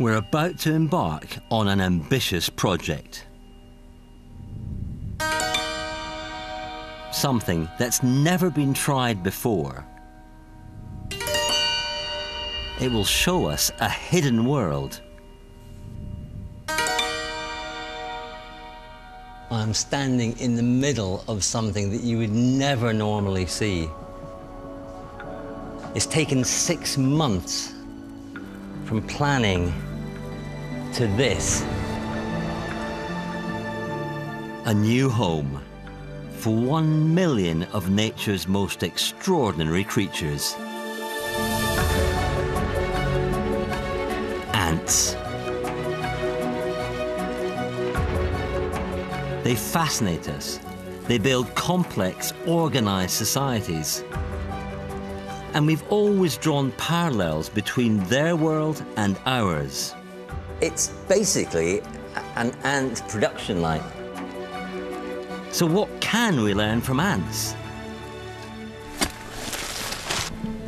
We're about to embark on an ambitious project. Something that's never been tried before. It will show us a hidden world. I'm standing in the middle of something that you would never normally see. It's taken six months from planning to this. A new home for one million of nature's most extraordinary creatures. Ants. They fascinate us. They build complex, organized societies. And we've always drawn parallels between their world and ours. It's basically an ant production line. So what can we learn from ants?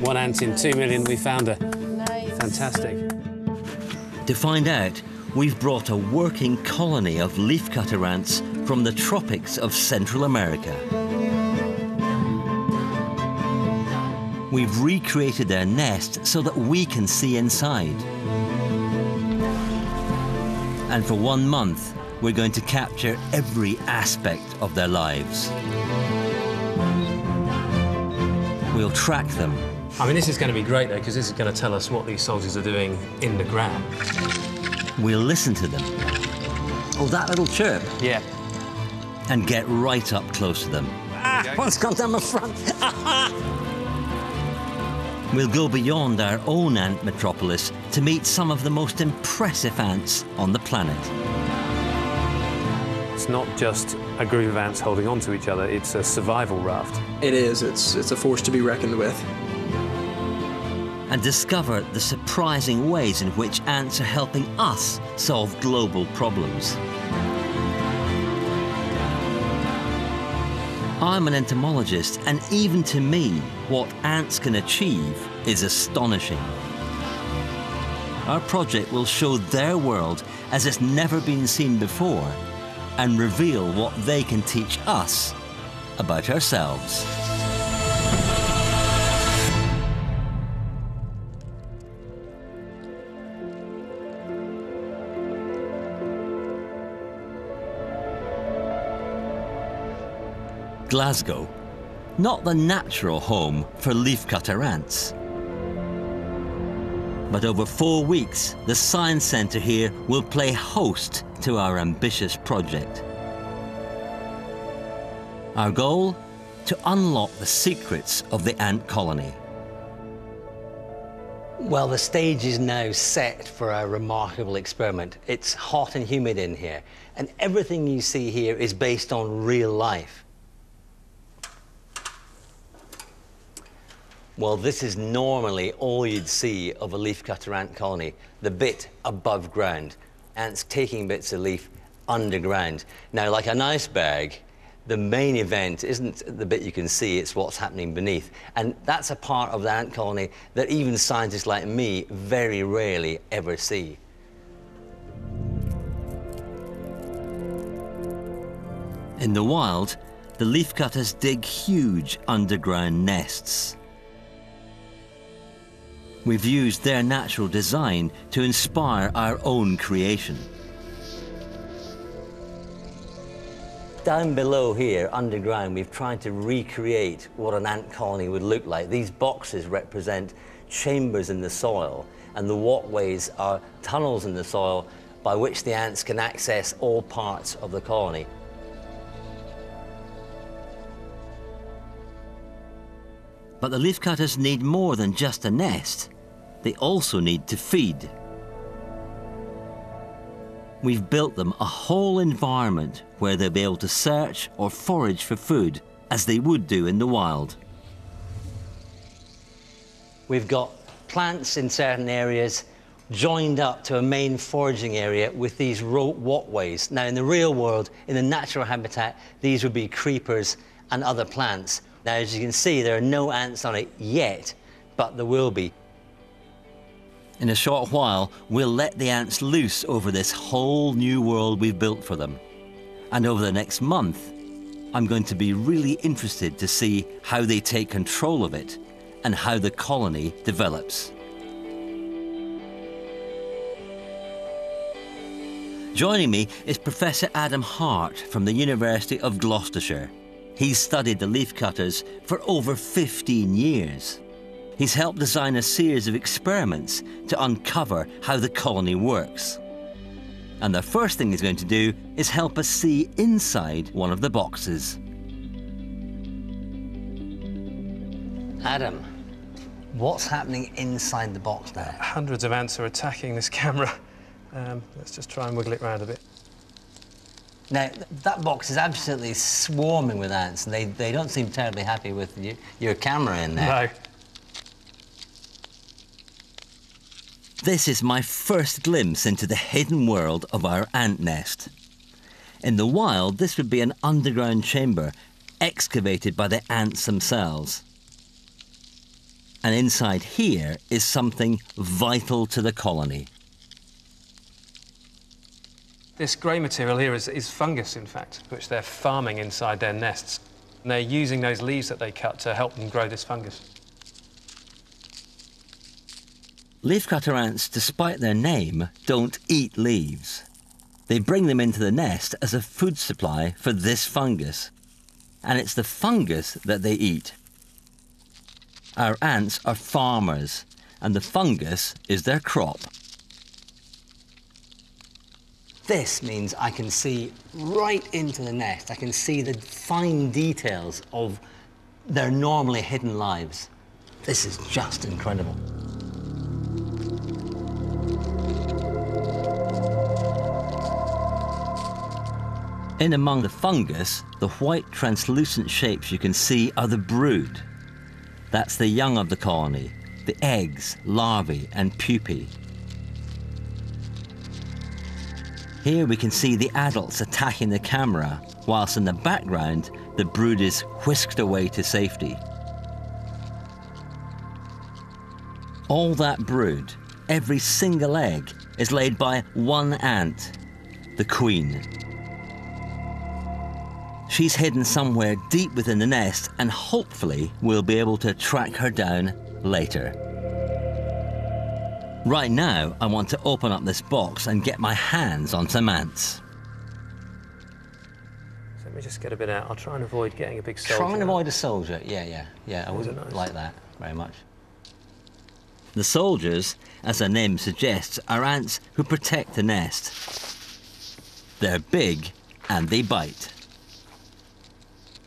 One ant in two million, we found her. Nice. Fantastic. To find out, we've brought a working colony of leafcutter ants from the tropics of Central America. We've recreated their nest so that we can see inside. And for one month, we're going to capture every aspect of their lives. We'll track them, I mean, this is going to be great, though, because this is going to tell us what these soldiers are doing in the ground. we'll listen to them. Oh, that little chirp. Yeah. and get right up close to them. Ah, one's come down the front. we'll go beyond our own ant metropolis to meet some of the most impressive ants on the planet. It's not just a group of ants holding on to each other, it's a survival raft. It is. It's it's a force to be reckoned with. And discover the surprising ways in which ants are helping us solve global problems. I'm an entomologist, and even to me, what ants can achieve is astonishing. Our project will show their world as it's never been seen before and reveal what they can teach us about ourselves. Glasgow, not the natural home for leafcutter ants. But over four weeks, the Science Centre here will play host to our ambitious project. Our goal? To unlock the secrets of the ant colony. Well, the stage is now set for our remarkable experiment. It's hot and humid in here, and everything you see here is based on real life. Well, this is normally all you'd see of a leafcutter ant colony, the bit above ground. Ants taking bits of leaf underground. Now, like an iceberg, the main event isn't the bit you can see, it's what's happening beneath. And that's a part of the ant colony that even scientists like me very rarely ever see. In the wild, the leafcutters dig huge underground nests. We've used their natural design to inspire our own creation. Down below here, underground, we've tried to recreate what an ant colony would look like. These boxes represent chambers in the soil, and the walkways are tunnels in the soil by which the ants can access all parts of the colony. But the leafcutters need more than just a nest. They also need to feed. We've built them a whole environment where they'll be able to search or forage for food as they would do in the wild. We've got plants in certain areas joined up to a main foraging area with these rope walkways. Now, in the real world, in the natural habitat, these would be creepers and other plants. Now, as you can see, there are no ants on it yet, but there will be. In a short while, we'll let the ants loose over this whole new world we've built for them. And over the next month, I'm going to be really interested to see how they take control of it and how the colony develops. Joining me is Professor Adam Hart from the University of Gloucestershire. He's studied the leafcutters for over 15 years. He's helped design a series of experiments to uncover how the colony works. And the first thing he's going to do is help us see inside one of the boxes. Adam, what's happening inside the box now? Hundreds of ants are attacking this camera. Um, let's just try and wiggle it around a bit. Now, that box is absolutely swarming with ants, and they, they don't seem terribly happy with you, your camera in there. No. This is my first glimpse into the hidden world of our ant nest. In the wild, this would be an underground chamber excavated by the ants themselves. And inside here is something vital to the colony. This grey material here is, is fungus, in fact, which they're farming inside their nests. And they're using those leaves that they cut to help them grow this fungus. Leafcutter ants, despite their name, don't eat leaves. They bring them into the nest as a food supply for this fungus. And it's the fungus that they eat. Our ants are farmers, and the fungus is their crop. This means I can see right into the nest. I can see the fine details of their normally hidden lives. This is just incredible. In among the fungus, the white translucent shapes you can see are the brood. That's the young of the colony, the eggs, larvae, and pupae. Here we can see the adults attacking the camera, whilst in the background, the brood is whisked away to safety. All that brood, every single egg, is laid by one ant, the queen. She's hidden somewhere deep within the nest, and hopefully we'll be able to track her down later. Right now, I want to open up this box and get my hands on some ants. So let me just get a bit out. I'll try and avoid getting a big soldier. Try and avoid a soldier. Yeah, yeah, yeah. I Those wouldn't nice. like that very much. The soldiers, as their name suggests, are ants who protect the nest. They're big and they bite.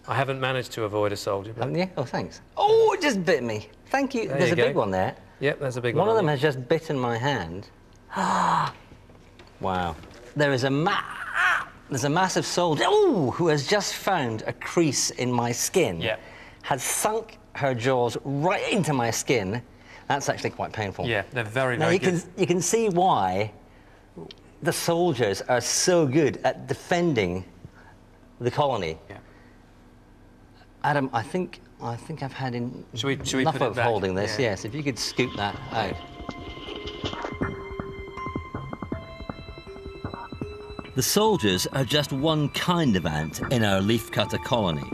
I haven't managed to avoid a soldier. But... Haven't you? Oh, thanks. Oh, it just bit me. Thank you. There There's you a big one there. Yep, there's a big One one. of them has just bitten my hand. wow. There is a ma- there's a massive soldier ooh, who has just found a crease in my skin. Yeah. Has sunk her jaws right into my skin. That's actually quite painful. Yeah, they're very, Now very you good. can you can see why the soldiers are so good at defending the colony. Yeah. Adam, I think I think I've had in Should we- should we enough put of back? holding this. Yeah. Yes, if you could scoop that out. The soldiers are just one kind of ant in our leafcutter colony.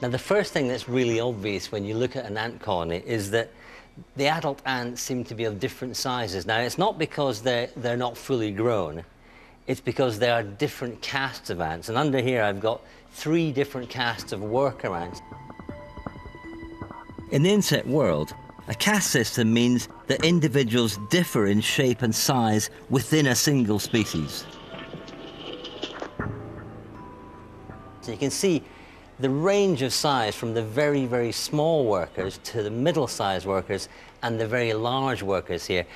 Now, the first thing that's really obvious when you look at an ant colony is that the adult ants seem to be of different sizes. Now, it's not because they're, they're not fully grown, it's because there are different castes of ants. And under here, I've got three different castes of worker ants. In the insect world, a caste system means that individuals differ in shape and size within a single species. So you can see the range of size from the very, very small workers to the middle-sized workers and the very large workers here.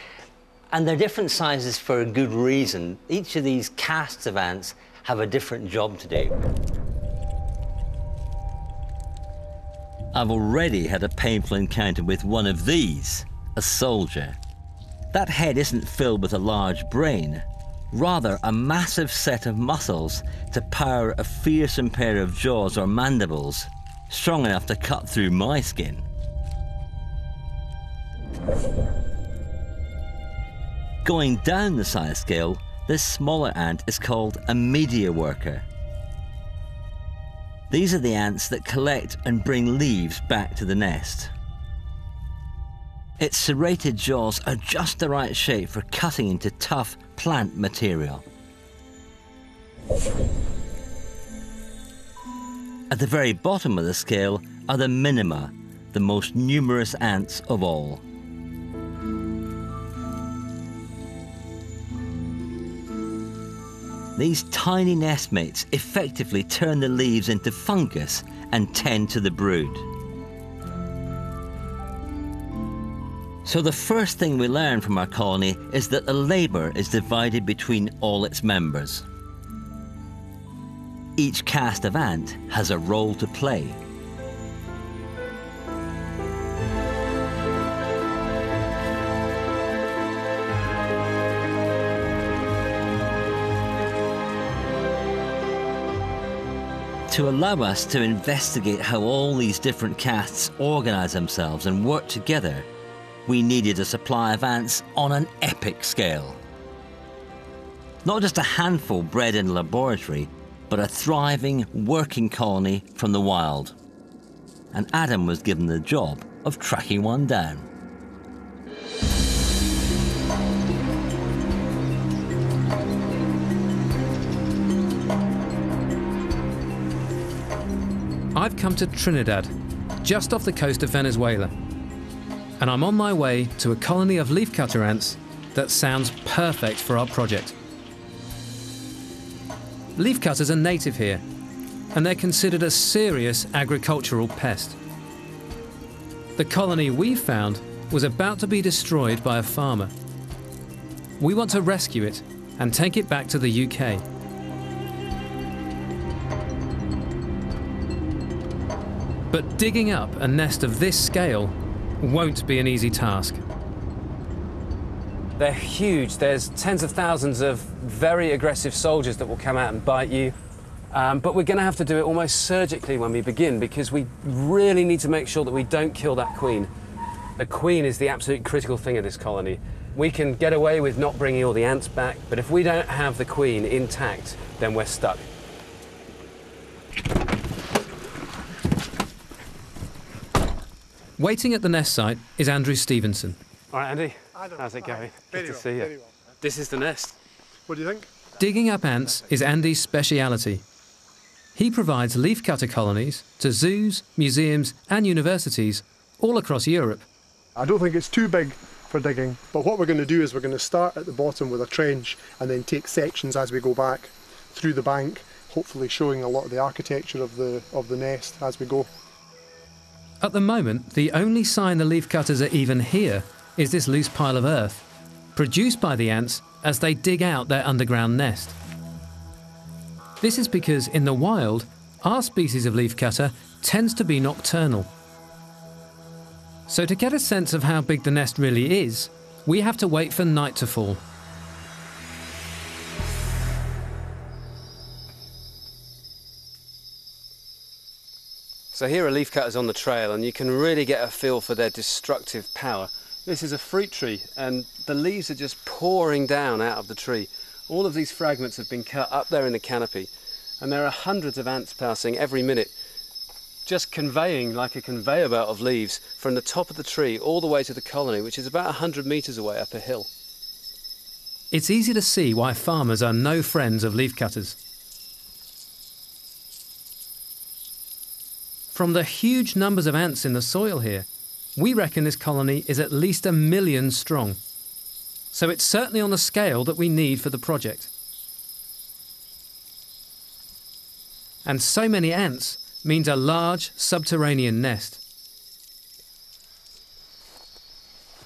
And they're different sizes for a good reason. Each of these castes of ants have a different job to do. I've already had a painful encounter with one of these, a soldier. That head isn't filled with a large brain, rather a massive set of muscles to power a fearsome pair of jaws or mandibles, strong enough to cut through my skin. Going down the size scale, this smaller ant is called a media worker. These are the ants that collect and bring leaves back to the nest. Its serrated jaws are just the right shape for cutting into tough plant material. At the very bottom of the scale are the minima, the most numerous ants of all. These tiny nestmates effectively turn the leaves into fungus and tend to the brood. So the first thing we learn from our colony is that the labour is divided between all its members. Each caste of ant has a role to play. To allow us to investigate how all these different castes organise themselves and work together, we needed a supply of ants on an epic scale. Not just a handful bred in a laboratory, but a thriving, working colony from the wild. And Adam was given the job of tracking one down. I've come to Trinidad, just off the coast of Venezuela. And I'm on my way to a colony of leafcutter ants that sounds perfect for our project. Leafcutters are native here, and they're considered a serious agricultural pest. The colony we found was about to be destroyed by a farmer. We want to rescue it and take it back to the UK. But digging up a nest of this scale won't be an easy task. They're huge. There's tens of thousands of very aggressive soldiers that will come out and bite you. Um, but we're going to have to do it almost surgically when we begin because we really need to make sure that we don't kill that queen. The queen is the absolute critical thing of this colony. We can get away with not bringing all the ants back, but if we don't have the queen intact, then we're stuck. Waiting at the nest site is Andrew Stevenson. All right, Andy. How's it going? Good to see you. This is the nest. What do you think? Digging up ants is Andy's speciality. He provides leafcutter colonies to zoos, museums, and universities all across Europe. I don't think it's too big for digging, but what we're going to do is we're going to start at the bottom with a trench and then take sections as we go back through the bank, hopefully showing a lot of the architecture of the of the nest as we go. At the moment, the only sign the leafcutters are even here is this loose pile of earth, produced by the ants as they dig out their underground nest. This is because in the wild, our species of leafcutter tends to be nocturnal. So to get a sense of how big the nest really is, we have to wait for night to fall. So here are leafcutters on the trail, and you can really get a feel for their destructive power. This is a fruit tree, and the leaves are just pouring down out of the tree. All of these fragments have been cut up there in the canopy, and there are hundreds of ants passing every minute, just conveying like a conveyor belt of leaves from the top of the tree all the way to the colony, which is about 100 metres away up a hill. It's easy to see why farmers are no friends of leafcutters. From the huge numbers of ants in the soil here, we reckon this colony is at least a million strong. So it's certainly on the scale that we need for the project. And so many ants means a large subterranean nest.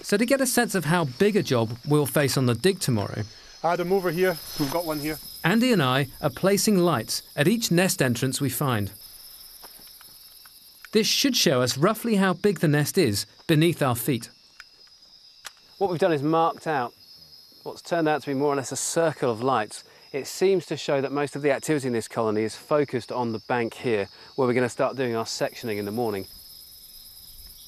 So to get a sense of how big a job we'll face on the dig tomorrow, Adam over here, we've got one here. Andy and I are placing lights at each nest entrance we find. This should show us roughly how big the nest is beneath our feet. What we've done is marked out what's turned out to be more or less a circle of lights. It seems to show that most of the activity in this colony is focused on the bank here, where we're going to start doing our sectioning in the morning.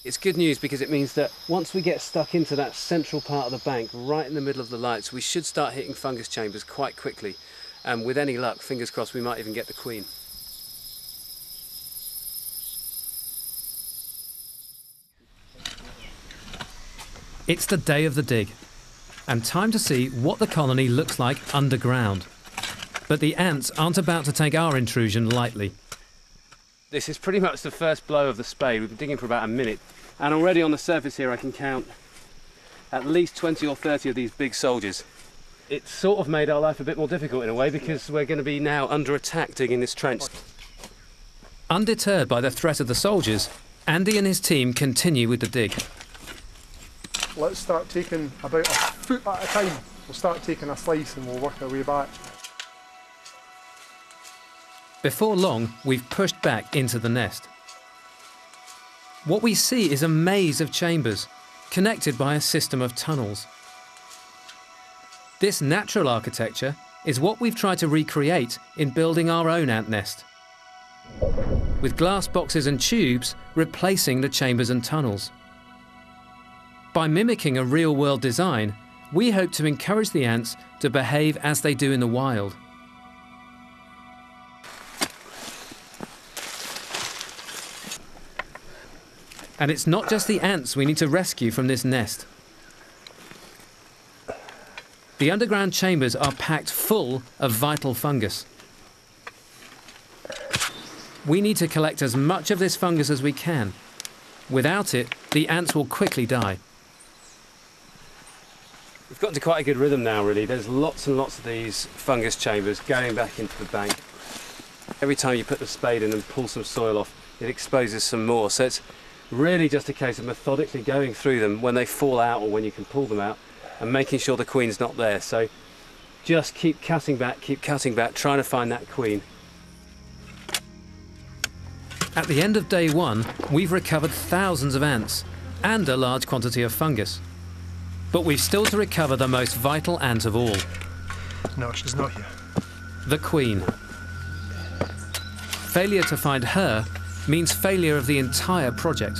It's good news because it means that once we get stuck into that central part of the bank, right in the middle of the lights, we should start hitting fungus chambers quite quickly. And with any luck, fingers crossed, we might even get the queen. It's the day of the dig, and time to see what the colony looks like underground. But the ants aren't about to take our intrusion lightly. This is pretty much the first blow of the spade. We've been digging for about a minute, and already on the surface here I can count at least 20 or 30 of these big soldiers. It's sort of made our life a bit more difficult in a way because we're going to be now under attack digging this trench. Undeterred by the threat of the soldiers, Andy and his team continue with the dig. Let's start taking about a foot at a time. We'll start taking a slice and we'll work our way back. Before long, we've pushed back into the nest. What we see is a maze of chambers, connected by a system of tunnels. This natural architecture is what we've tried to recreate in building our own ant nest, with glass boxes and tubes replacing the chambers and tunnels. By mimicking a real world design, we hope to encourage the ants to behave as they do in the wild. And it's not just the ants we need to rescue from this nest. The underground chambers are packed full of vital fungus. We need to collect as much of this fungus as we can. Without it, the ants will quickly die. We've got to quite a good rhythm now, really. There's lots and lots of these fungus chambers going back into the bank. Every time you put the spade in and pull some soil off, it exposes some more. So it's really just a case of methodically going through them when they fall out or when you can pull them out and making sure the queen's not there. So just keep cutting back, keep cutting back, trying to find that queen. At the end of day one, we've recovered thousands of ants and a large quantity of fungus. But we've still to recover the most vital ant of all No, she's not here. the queen. Failure to find her means failure of the entire project.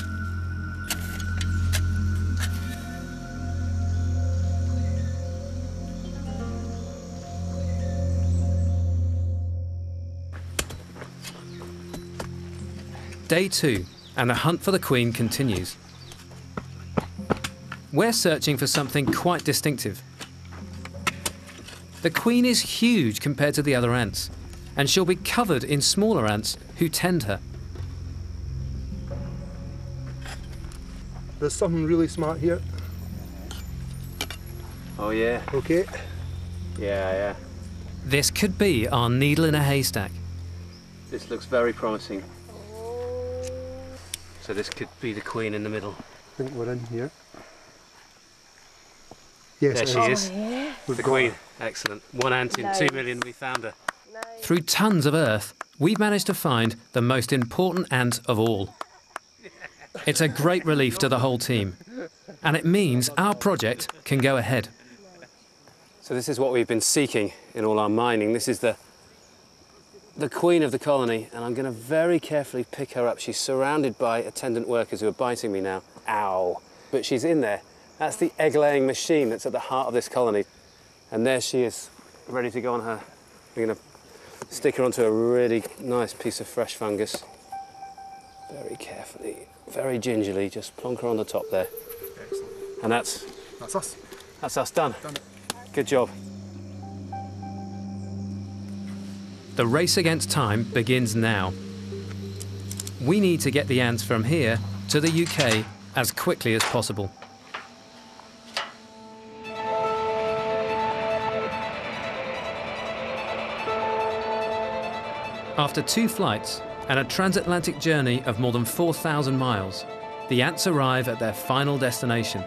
Day two, and the hunt for the queen continues. We're searching for something quite distinctive. The queen is huge compared to the other ants, and she'll be covered in smaller ants who tend her. There's something really smart here. Oh yeah, Okay. yeah, yeah. This could be our needle in a haystack. This looks very promising. So this could be the queen in the middle. I think we're in here. Yes, There she is. Oh, is, We've the queen. her. Excellent. One ant in two Nice. million, we found her. Through tons of earth, we've managed to find the most important ant of all. It's a great relief to the whole team, and it means our project can go ahead. So this is what we've been seeking in all our mining. This is the the queen of the colony, and I'm going to very carefully pick her up. She's surrounded by attendant workers who are biting me now. Ow! But she's in there. That's the egg-laying machine that's at the heart of this colony, and there she is, ready to go on her. We're going to stick her onto a really nice piece of fresh fungus. Very carefully, very gingerly, just plonk her on the top there, and that's That's us. that's us done. Done. Good job. The race against time begins now. We need to get the ants from here to the UK as quickly as possible. After two flights and a transatlantic journey of more than 4,000 miles, the ants arrive at their final destination,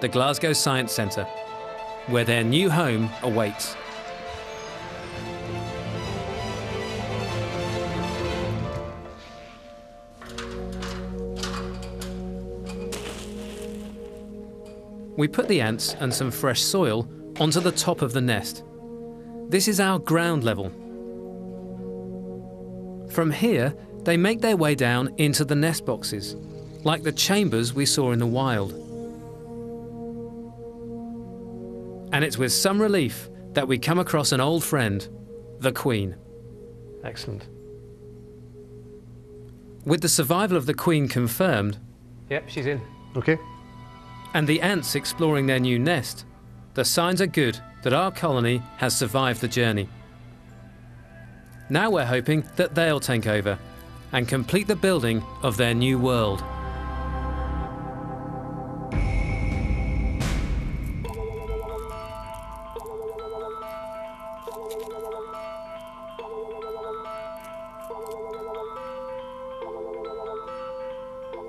the Glasgow Science Centre, where their new home awaits. We put the ants and some fresh soil onto the top of the nest. This is our ground level. From here, they make their way down into the nest boxes, like the chambers we saw in the wild. And it's with some relief that we come across an old friend, the Queen. Excellent. With the survival of the Queen confirmed, Yep, she's in. Okay. and the ants exploring their new nest, the signs are good that our colony has survived the journey. Now we're hoping that they'll take over and complete the building of their new world.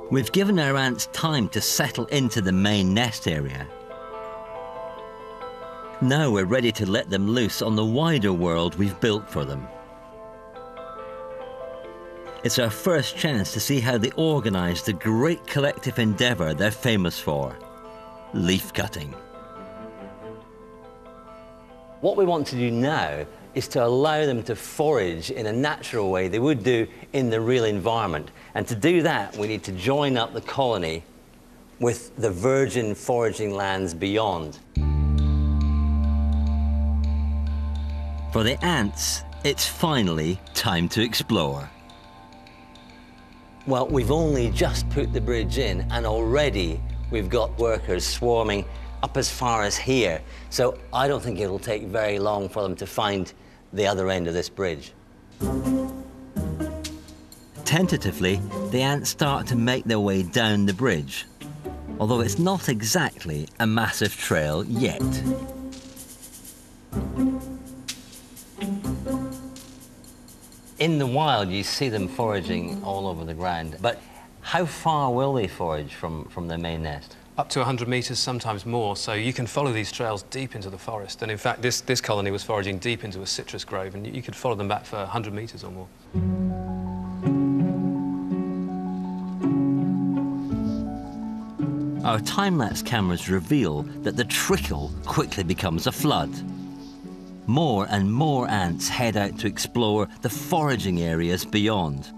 We've given our ants time to settle into the main nest area. Now we're ready to let them loose on the wider world we've built for them. It's our first chance to see how they organise the great collective endeavour they're famous for leaf cutting. What we want to do now is to allow them to forage in a natural way they would do in the real environment. And to do that, we need to join up the colony with the virgin foraging lands beyond. For the ants, it's finally time to explore. Well, we've only just put the bridge in, and already we've got workers swarming up as far as here. So I don't think it'll take very long for them to find the other end of this bridge. Tentatively, the ants start to make their way down the bridge, although it's not exactly a massive trail yet. In the wild, you see them foraging all over the ground, but how far will they forage from, from their main nest? Up to 100 metres, sometimes more, so you can follow these trails deep into the forest. And in fact, this, this colony was foraging deep into a citrus grove, and you, could follow them back for 100 metres or more. Our time-lapse cameras reveal that the trickle quickly becomes a flood. More and more ants head out to explore the foraging areas beyond.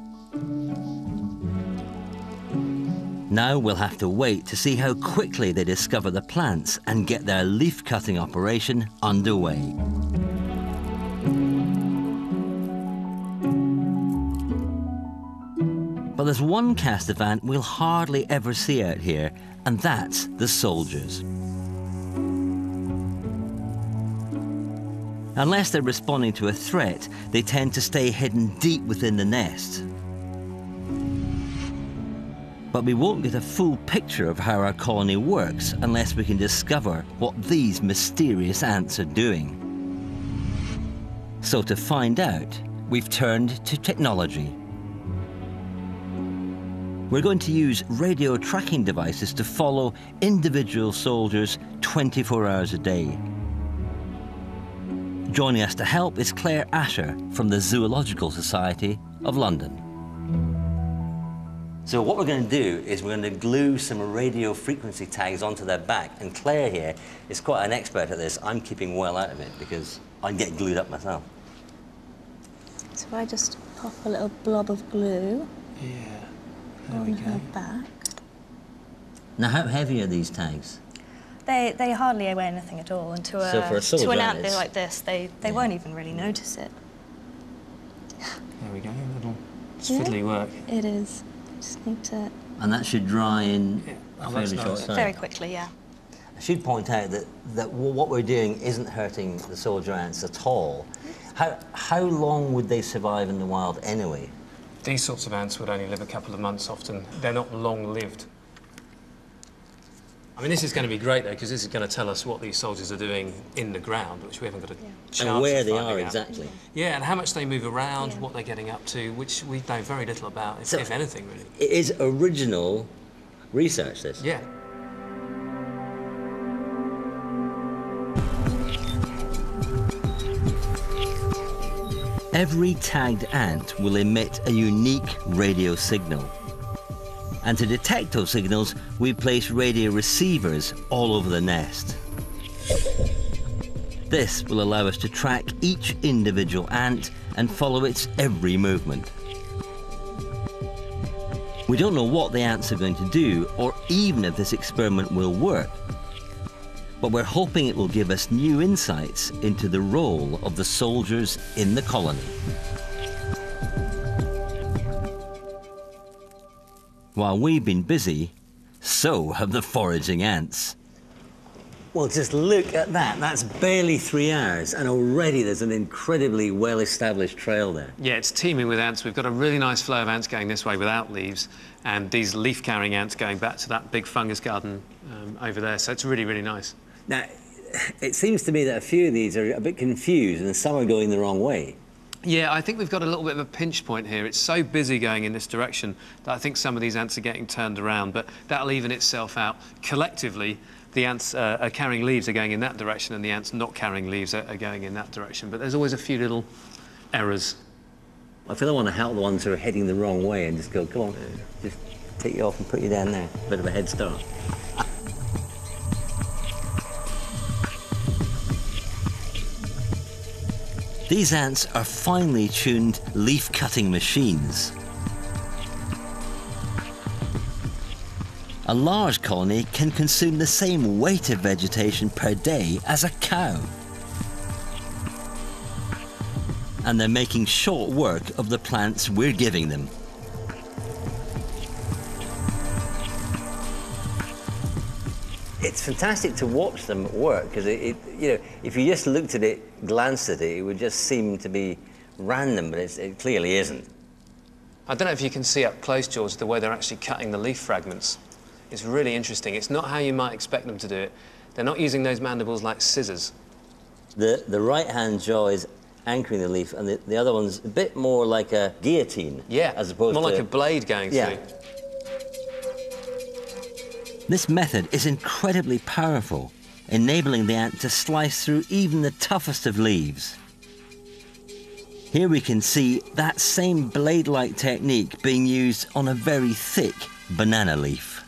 Now we'll have to wait to see how quickly they discover the plants and get their leaf cutting operation underway. But there's one caste of ant we'll hardly ever see out here, and that's the soldiers. Unless they're responding to a threat, they tend to stay hidden deep within the nest. But we won't get a full picture of how our colony works unless we can discover what these mysterious ants are doing. So to find out, we've turned to technology. We're going to use radio tracking devices to follow individual soldiers 24 hours a day. Joining us to help is Claire Asher from the Zoological Society of London. So what we're going to do is we're going to glue some radio frequency tags onto their back. And Claire here is quite an expert at this. I'm keeping well out of it because I get glued up myself. So I just pop a little blob of glue Yeah. on her back. Now, how heavy are these tags? They, they hardly weigh anything at all, and to a, So for a to an ant like this, they, they Yeah. won't even really notice it. There we go. A little it's Yeah. fiddly work. It is. Just need to And that should dry in Yeah. a Oh, fairly that's short nice. time. very quickly, yeah. I should point out that, that what we're doing isn't hurting the soldier ants at all. How, how long would they survive in the wild anyway? These sorts of ants would only live a couple of months often. They're not long lived. I mean, this is going to be great though, because this is going to tell us what these soldiers are doing in the ground, which we haven't got a chance and where of they are out. exactly. Yeah, and how much they move around, Yeah. what they're getting up to, which we know very little about, if, So- if anything, really. It is original research, this. Yeah. Every tagged ant will emit a unique radio signal. And to detect those signals, we place radio receivers all over the nest. This will allow us to track each individual ant and follow its every movement. We don't know what the ants are going to do, or even if this experiment will work. But we're hoping it will give us new insights into the role of the soldiers in the colony. While we've been busy, so have the foraging ants. Well, just look at that. That's barely three hours, and already there's an incredibly well established trail there. Yeah, it's teeming with ants. We've got a really nice flow of ants going this way without leaves, and these leaf carrying ants going back to that big fungus garden um, over there. So it's really, really nice. Now, it seems to me that a few of these are a bit confused and some are going the wrong way. Yeah, I think we've got a little bit of a pinch point here. It's so busy going in this direction that I think some of these ants are getting turned around, but that'll even itself out. Collectively, the ants uh, are carrying leaves are going in that direction and the ants not carrying leaves are, are going in that direction. But there's always a few little errors. I feel I want to help the ones who are heading the wrong way and just go, come on, just take you off and put you down there. Bit of a head start. These ants are finely tuned leaf cutting machines. A large colony can consume the same weight of vegetation per day as a cow. And they're making short work of the plants we're giving them. It's fantastic to watch them work because it, it, you know, if you just looked at it, glanced at it, it would just seem to be random, but it clearly isn't. I don't know if you can see up close, George, the way they're actually cutting the leaf fragments. It's really interesting. It's not how you might expect them to do it. They're not using those mandibles like scissors. The, the right-hand jaw is anchoring the leaf, and the, the other one's a bit more like a guillotine. Yeah, as opposed more to... like a blade going yeah. through. This method is incredibly powerful, enabling the ant to slice through even the toughest of leaves. Here we can see that same blade-like technique being used on a very thick banana leaf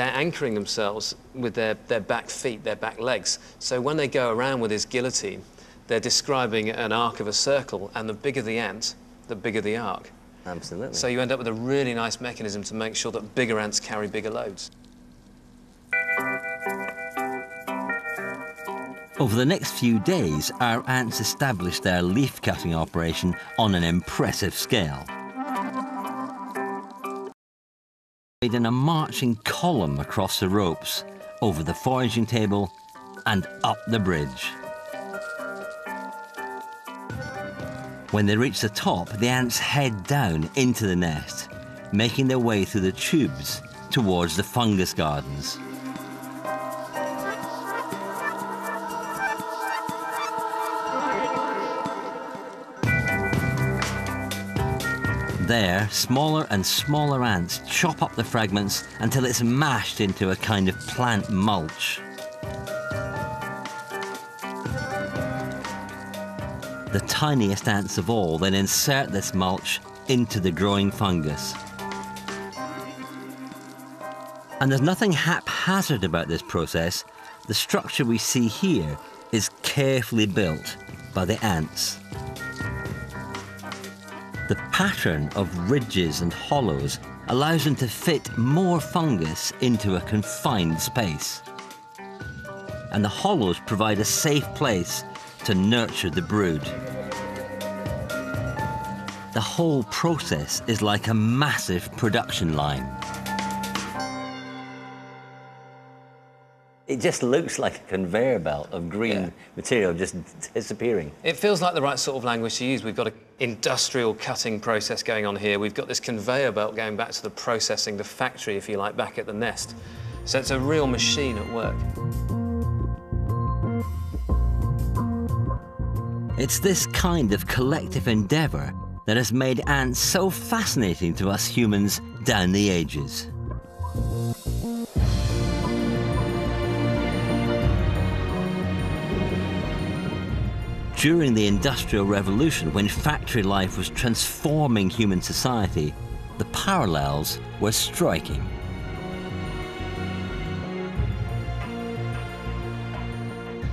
they're anchoring themselves with their, their back feet, their back legs. So when they go around with this guillotine, they're describing an arc of a circle, and the bigger the ant, the bigger the arc. Absolutely. So you end up with a really nice mechanism to make sure that bigger ants carry bigger loads. Over the next few days, our ants established their leaf cutting operation on an impressive scale. Made in a marching column across the ropes, over the foraging table, and up the bridge. When they reach the top, the ants head down into the nest, making their way through the tubes towards the fungus gardens. There, smaller and smaller ants chop up the fragments until it's mashed into a kind of plant mulch. The tiniest ants of all then insert this mulch into the growing fungus. And there's nothing haphazard about this process. The structure we see here is carefully built by the ants. The pattern of ridges and hollows allows them to fit more fungus into a confined space. And the hollows provide a safe place to nurture the brood. The whole process is like a massive production line. It just looks like a conveyor belt of green yeah. material just disappearing. It feels like the right sort of language to use. We've got an industrial cutting process going on here. We've got this conveyor belt going back to the processing, the factory, if you like, back at the nest. So it's a real machine at work. It's this kind of collective endeavour that has made ants so fascinating to us humans down the ages. During the Industrial Revolution, when factory life was transforming human society, the parallels were striking.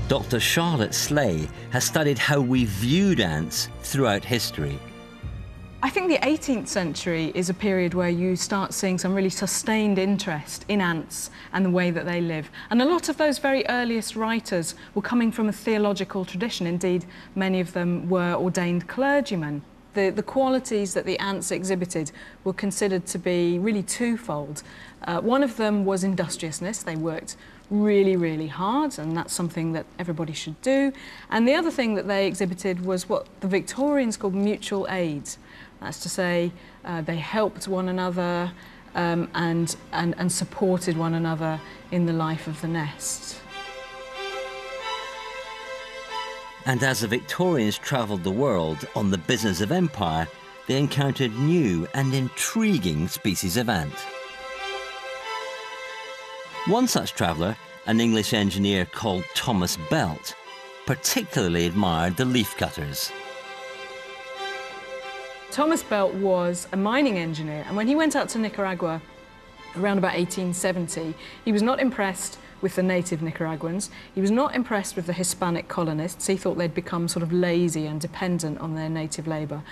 Dr. Charlotte Sleigh has studied how we viewed ants throughout history. I think the 18th century is a period where you start seeing some really sustained interest in ants and the way that they live. And a lot of those very earliest writers were coming from a theological tradition. Indeed, many of them were ordained clergymen. The, the qualities that the ants exhibited were considered to be really twofold. Uh, one of them was industriousness. They worked really, really hard, and that's something that everybody should do. And the other thing that they exhibited was what the Victorians called mutual aid. That's to say, uh, they helped one another um, and, and, and supported one another in the life of the nest. And as the Victorians travelled the world on the business of empire, they encountered new and intriguing species of ant. One such traveller, an English engineer called Thomas Belt, particularly admired the leafcutters. Thomas Belt was a mining engineer, and when he went out to Nicaragua around about 1870, he was not impressed with the native Nicaraguans. He was not impressed with the Hispanic colonists. He thought they'd become sort of lazy and dependent on their native labour.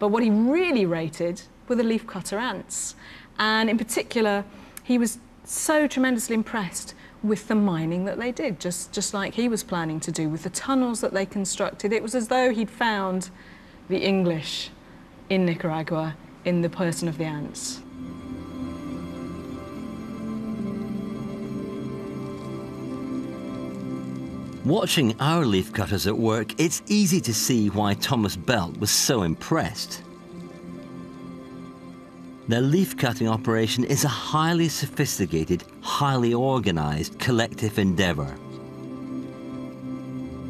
But what he really rated were the leafcutter ants. And in particular, he was so tremendously impressed with the mining that they did, just, just like he was planning to do with the tunnels that they constructed. It was as though he'd found the English in Nicaragua in the person of the ants. Watching our leafcutters at work, it's easy to see why Thomas Belt was so impressed. Their leaf cutting operation is a highly sophisticated, highly organised collective endeavour.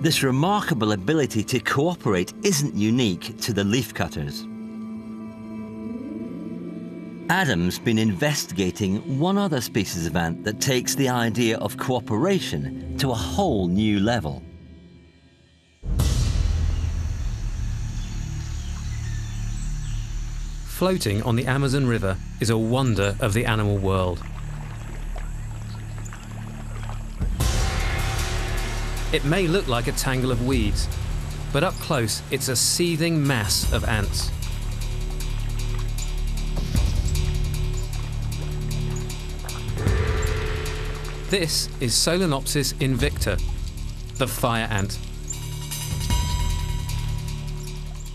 This remarkable ability to cooperate isn't unique to the leafcutters. Adam's been investigating one other species of ant that takes the idea of cooperation to a whole new level. Floating on the Amazon River is a wonder of the animal world. It may look like a tangle of weeds, but up close it's a seething mass of ants. This is Solenopsis invicta, the fire ant.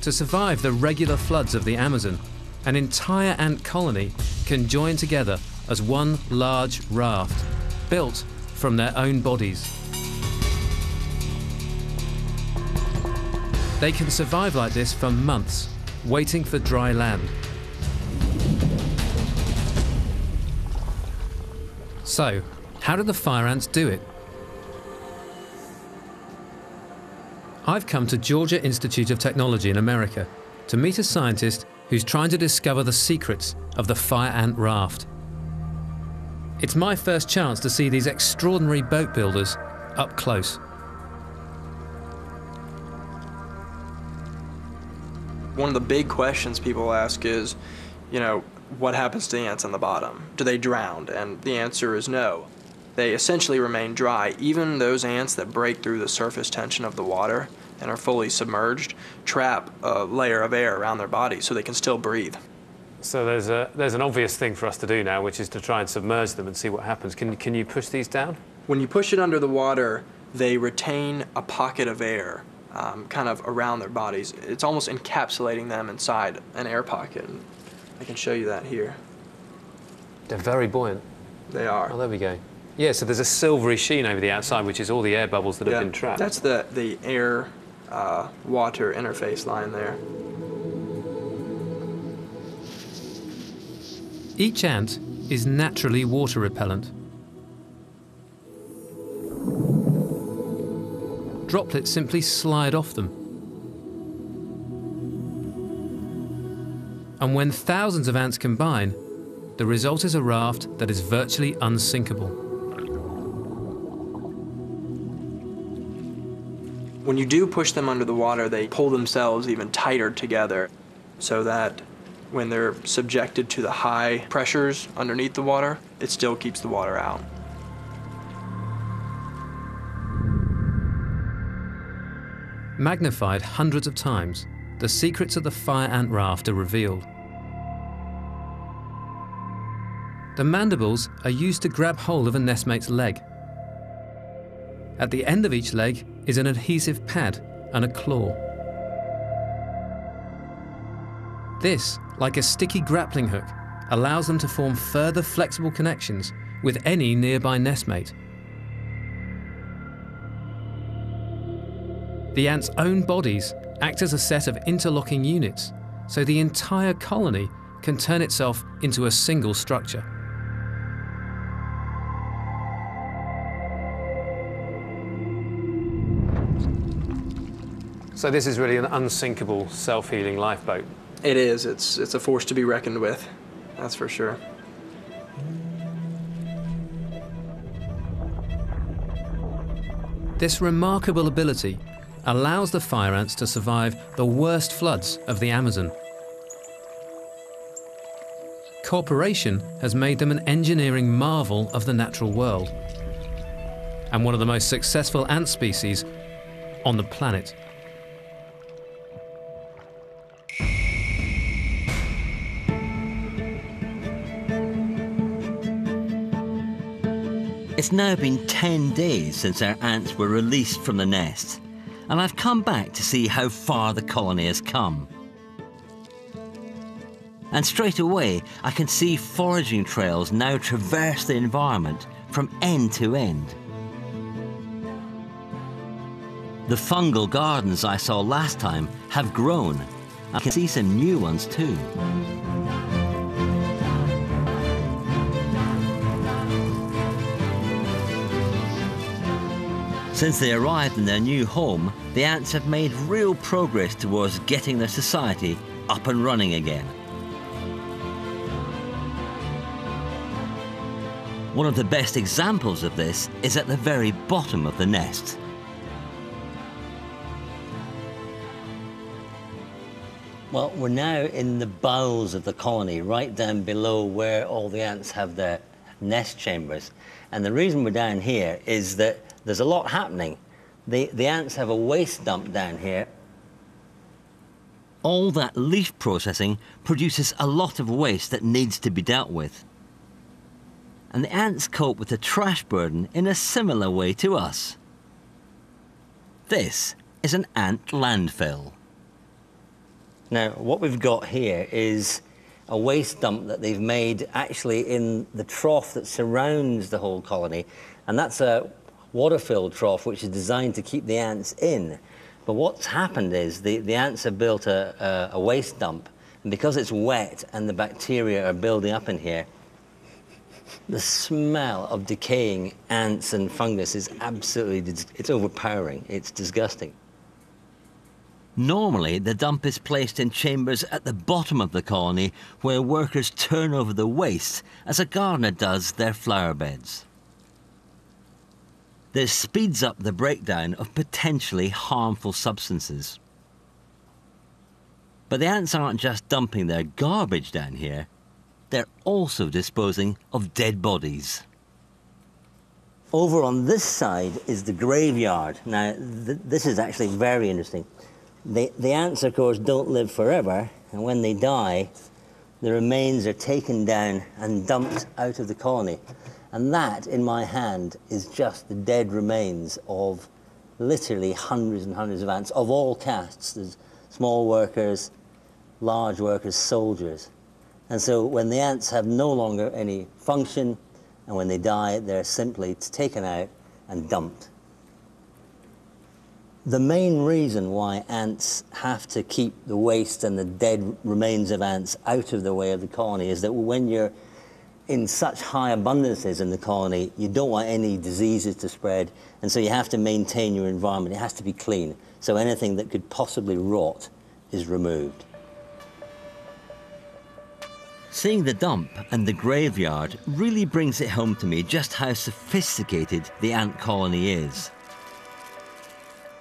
To survive the regular floods of the Amazon, an entire ant colony can join together as one large raft, built from their own bodies. They can survive like this for months, waiting for dry land. So, how do the fire ants do it? I've come to Georgia Institute of Technology in America to meet a scientist who's trying to discover the secrets of the fire ant raft. It's my first chance to see these extraordinary boat builders up close. One of the big questions people ask is, you know, what happens to the ants on the bottom? Do they drown? And the answer is no they essentially remain dry. Even those ants that break through the surface tension of the water and are fully submerged trap a layer of air around their body so they can still breathe. So there's, a, there's an obvious thing for us to do now, which is to try and submerge them and see what happens. Can, can you push these down? When you push it under the water, they retain a pocket of air um, kind of around their bodies. It's almost encapsulating them inside an air pocket. I can show you that here. They're very buoyant. They are. Oh, there we go. Yeah, so there's a silvery sheen over the outside, which is all the air bubbles that yeah, have been trapped. That's the, the air uh, water interface line there. Each ant is naturally water repellent. Droplets simply slide off them. And when thousands of ants combine, the result is a raft that is virtually unsinkable. When you do push them under the water, they pull themselves even tighter together so that when they're subjected to the high pressures underneath the water, it still keeps the water out. Magnified hundreds of times, the secrets of the fire ant raft are revealed. The mandibles are used to grab hold of a nestmate's leg. At the end of each leg is an adhesive pad and a claw. This, like a sticky grappling hook, allows them to form further flexible connections with any nearby nestmate. The ants' own bodies act as a set of interlocking units, so the entire colony can turn itself into a single structure. So this is really an unsinkable, self-healing lifeboat. It is. It's it's a force to be reckoned with. That's for sure. This remarkable ability allows the fire ants to survive the worst floods of the Amazon. Corporation has made them an engineering marvel of the natural world and one of the most successful ant species on the planet. It's now been 10 days since our ants were released from the nest, and I've come back to see how far the colony has come. And straight away, I can see foraging trails now traverse the environment from end to end. The fungal gardens I saw last time have grown. I can see some new ones too. Since they arrived in their new home, the ants have made real progress towards getting their society up and running again. One of the best examples of this is at the very bottom of the nest. Well, we're now in the bowels of the colony, right down below where all the ants have their nest chambers. And the reason we're down here is that there's a lot happening. The, the ants have a waste dump down here. All that leaf processing produces a lot of waste that needs to be dealt with. And the ants cope with the trash burden in a similar way to us. This is an ant landfill. Now, what we've got here is a waste dump that they've made actually in the trough that surrounds the whole colony. And that's a water-filled trough which is designed to keep the ants in. But what's happened is the, the ants have built a, a, a waste dump, and because it's wet and the bacteria are building up in here, the smell of decaying ants and fungus is absolutely, it's overpowering. It's disgusting. Normally, the dump is placed in chambers at the bottom of the colony where workers turn over the waste as a gardener does their flower beds. This speeds up the breakdown of potentially harmful substances. But the ants aren't just dumping their garbage down here, they're also disposing of dead bodies. Over on this side is the graveyard. Now, th this is actually very interesting. The, the ants, of course, don't live forever, and when they die, the remains are taken down and dumped out of the colony. And that, in my hand, is just the dead remains of literally hundreds and hundreds of ants of all castes. There's small workers, large workers, soldiers. And so when the ants have no longer any function, and when they die, they're simply taken out and dumped. The main reason why ants have to keep the waste and the dead remains of ants out of the way of the colony is that when you're in such high abundances in the colony, you don't want any diseases to spread, and so you have to maintain your environment. It has to be clean, so anything that could possibly rot is removed. Seeing the dump and the graveyard really brings it home to me just how sophisticated the ant colony is.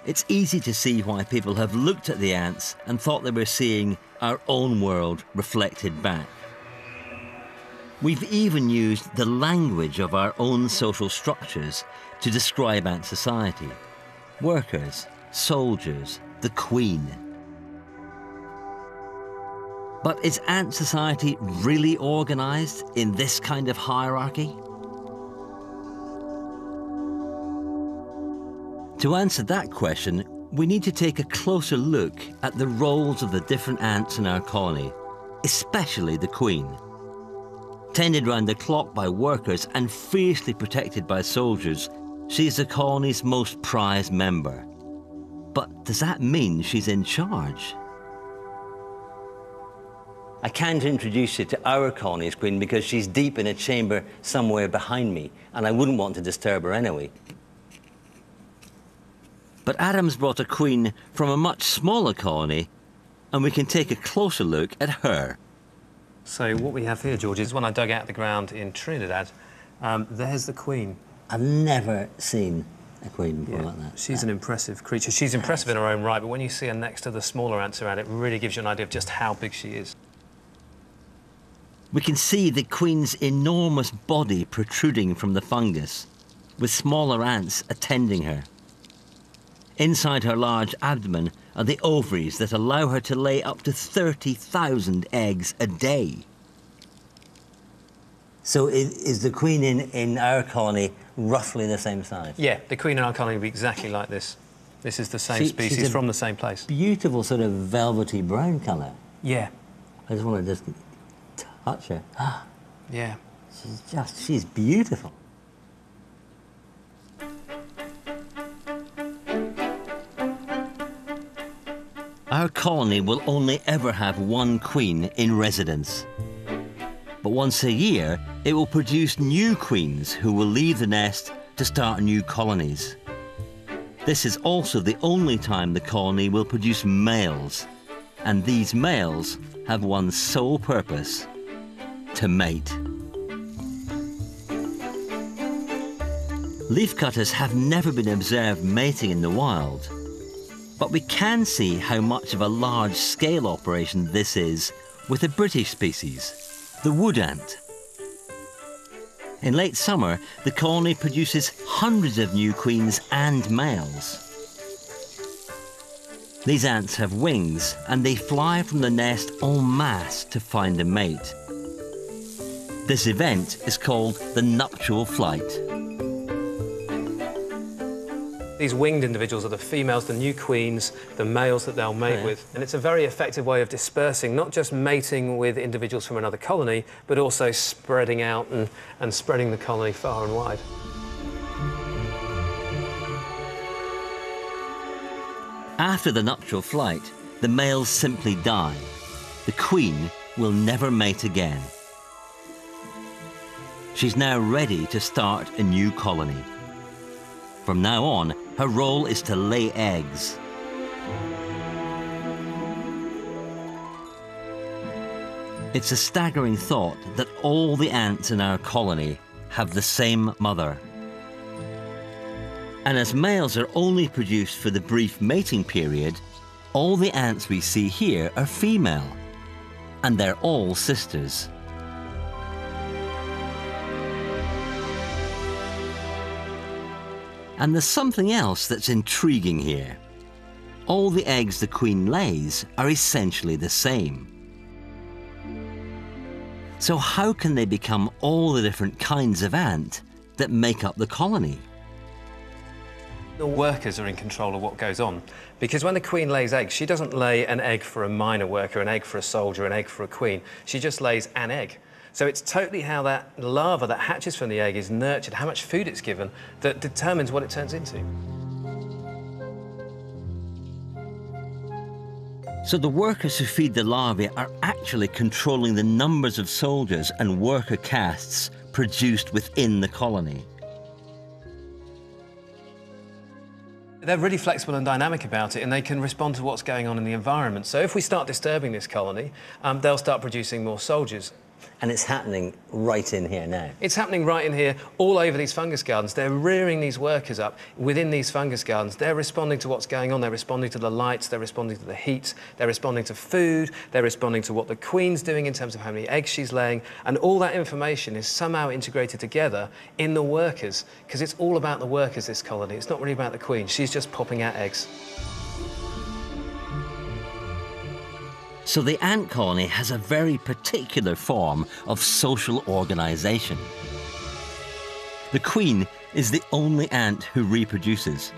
It's easy to see why people have looked at the ants and thought they were seeing our own world reflected back. We've even used the language of our own social structures to describe ant society. Workers, soldiers, the queen. But is ant society really organised in this kind of hierarchy? To answer that question, we need to take a closer look at the roles of the different ants in our colony, especially the queen. Tended round the clock by workers and fiercely protected by soldiers, she's the colony's most prized member. But does that mean she's in charge? I can't introduce you to our colony's queen because she's deep in a chamber somewhere behind me, and I wouldn't want to disturb her anyway. But Adam's brought a queen from a much smaller colony, and we can take a closer look at her. So what we have here, George, is one I dug out of the ground in Trinidad. Um, there's the queen. I've never seen a queen before like that. She's an impressive creature. She's impressive in her own right, but when you see her next to the smaller ants around, it really gives you an idea of just how big she is. We can see the queen's enormous body protruding from the fungus, with smaller ants attending her. Inside her large abdomen are the ovaries that allow her to lay up to 30,000 eggs a day. So is, is the queen in, in our colony roughly the same size? Yeah, the queen in our colony will be exactly like this. This is the same She- species she's a- from the same place. Beautiful sort of velvety brown colour. Yeah, I just want to just touch her. yeah. She's just, she's beautiful. Our colony will only ever have one queen in residence. But once a year, it will produce new queens who will leave the nest to start new colonies. This is also the only time the colony will produce males, and these males have one sole purpose to mate. Leafcutters have never been observed mating in the wild, but we can see how much of a large scale operation this is with a British species, the wood ant. In late summer, the colony produces hundreds of new queens and males. These ants have wings and they fly from the nest en masse to find a mate. This event is called the nuptial flight. These winged individuals are the females, the new queens, the males that they'll mate oh, yeah. with. And it's a very effective way of dispersing, not just mating with individuals from another colony, but also spreading out and, and spreading the colony far and wide. After the nuptial flight, the males simply die. The queen will never mate again. She's now ready to start a new colony. From now on, her role is to lay eggs. It's a staggering thought that all the ants in our colony have the same mother. And as males are only produced for the brief mating period, all the ants we see here are female. And they're all sisters. And there's something else that's intriguing here. All the eggs the queen lays are essentially the same. So how can they become all the different kinds of ant that make up the colony? The workers are in control of what goes on. Because when the queen lays eggs, she doesn't lay an egg for a minor worker, an egg for a soldier, an egg for a queen. She just lays an egg. So it's totally how that larva that hatches from the egg is nurtured, how much food it's given, that determines what it turns into. So the workers who feed the larvae are actually controlling the numbers of soldiers and worker castes produced within the colony. They're really flexible and dynamic about it, and they can respond to what's going on in the environment. So if we start disturbing this colony, um, they'll start producing more soldiers. And it's happening right in here now. It's happening right in here, all over these fungus gardens. They're rearing these workers up within these fungus gardens. They're responding to what's going on. They're responding to the lights. They're responding to the heat. They're responding to food. They're responding to what the queen's doing in terms of how many eggs she's laying. And all that information is somehow integrated together in the workers, because it's all about the workers, this colony. It's not really about the queen. She's just popping out eggs. So the ant colony has a very particular form of social organisation. The queen is the only ant who reproduces.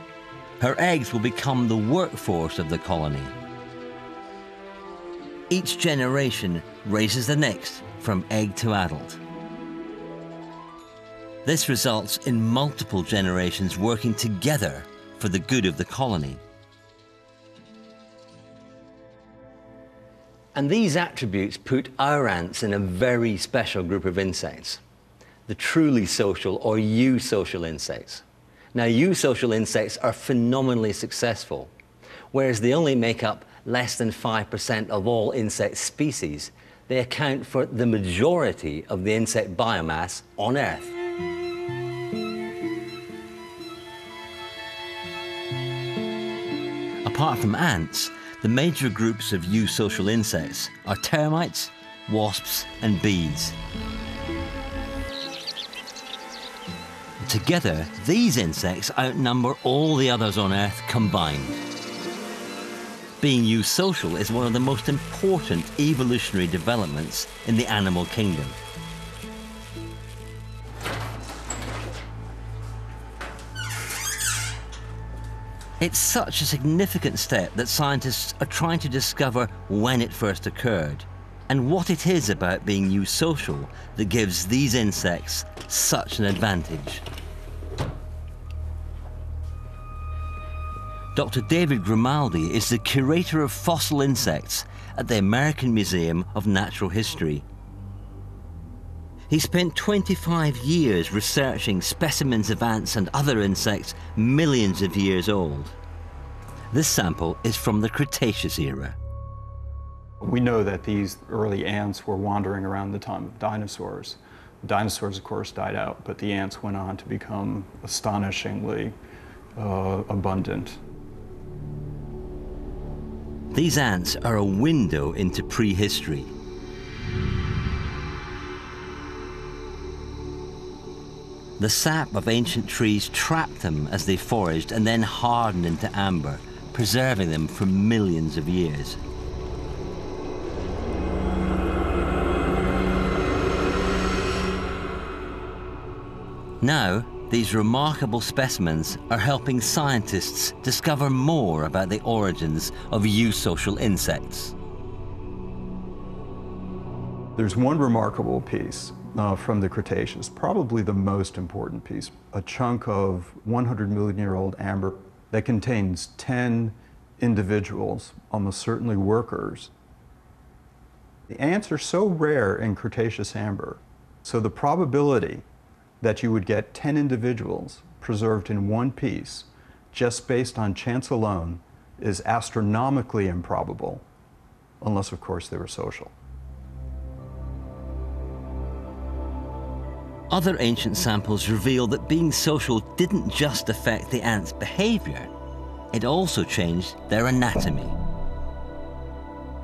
Her eggs will become the workforce of the colony. Each generation raises the next from egg to adult. This results in multiple generations working together for the good of the colony. And these attributes put our ants in a very special group of insects, the truly social or eusocial insects. Now, eusocial insects are phenomenally successful, whereas they only make up less than 5% of all insect species. They account for the majority of the insect biomass on Earth. Apart from ants, the major groups of eusocial insects are termites, wasps, and bees. Together, these insects outnumber all the others on Earth combined. Being eusocial is one of the most important evolutionary developments in the animal kingdom. It's such a significant step that scientists are trying to discover when it first occurred and what it is about being eusocial that gives these insects such an advantage. Dr. David Grimaldi is the curator of fossil insects at the American Museum of Natural History. He spent 25 years researching specimens of ants and other insects millions of years old. This sample is from the Cretaceous era. We know that these early ants were wandering around the time of dinosaurs. Dinosaurs, of course, died out, but the ants went on to become astonishingly uh, abundant. These ants are a window into prehistory. The sap of ancient trees trapped them as they foraged and then hardened into amber, preserving them for millions of years. Now, these remarkable specimens are helping scientists discover more about the origins of eusocial insects. There's one remarkable piece uh, from the Cretaceous, probably the most important piece, a chunk of 100 million year old amber that contains 10 individuals, almost certainly workers. The ants are so rare in Cretaceous amber, so the probability that you would get 10 individuals preserved in one piece just based on chance alone is astronomically improbable, unless, of course, they were social. Other ancient samples reveal that being social didn't just affect the ants' behavior, it also changed their anatomy.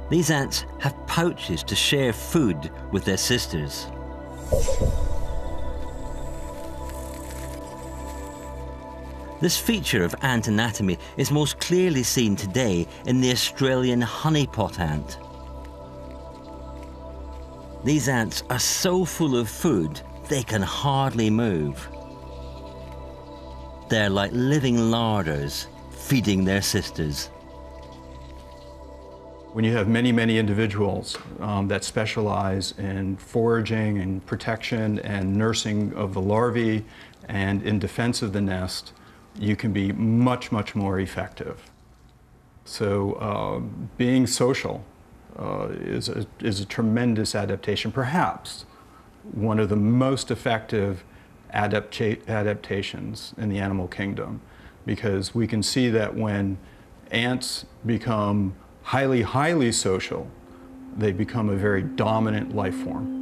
These ants have pouches to share food with their sisters. This feature of ant anatomy is most clearly seen today in the Australian honeypot ant. These ants are so full of food they can hardly move. They're like living larders, feeding their sisters. When you have many, many individuals um, that specialize in foraging and protection and nursing of the larvae and in defense of the nest, you can be much, much more effective. So uh, being social uh, is, a, is a tremendous adaptation, perhaps one of the most effective adapta adaptations in the animal kingdom because we can see that when ants become highly, highly social, they become a very dominant life form.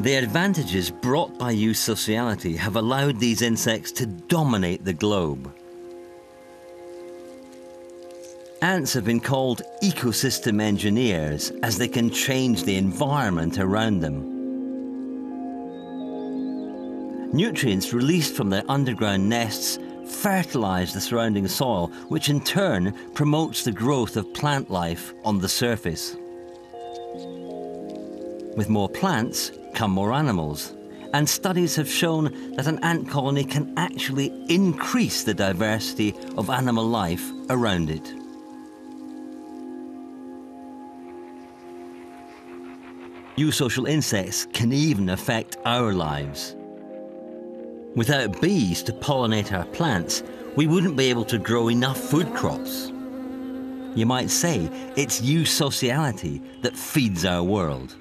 The advantages brought by eusociality have allowed these insects to dominate the globe. Ants have been called ecosystem engineers as they can change the environment around them. Nutrients released from their underground nests fertilize the surrounding soil, which in turn promotes the growth of plant life on the surface. With more plants come more animals, and studies have shown that an ant colony can actually increase the diversity of animal life around it. Eusocial insects can even affect our lives. Without bees to pollinate our plants, we wouldn't be able to grow enough food crops. You might say it's eusociality that feeds our world.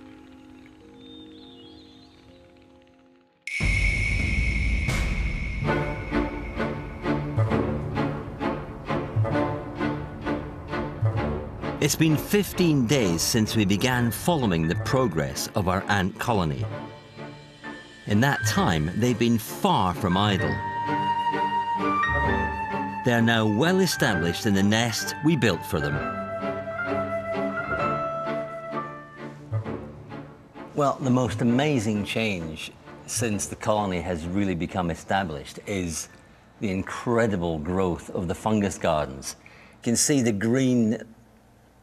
It's been 15 days since we began following the progress of our ant colony. In that time, they've been far from idle. They are now well established in the nest we built for them. Well, the most amazing change since the colony has really become established is the incredible growth of the fungus gardens. You can see the green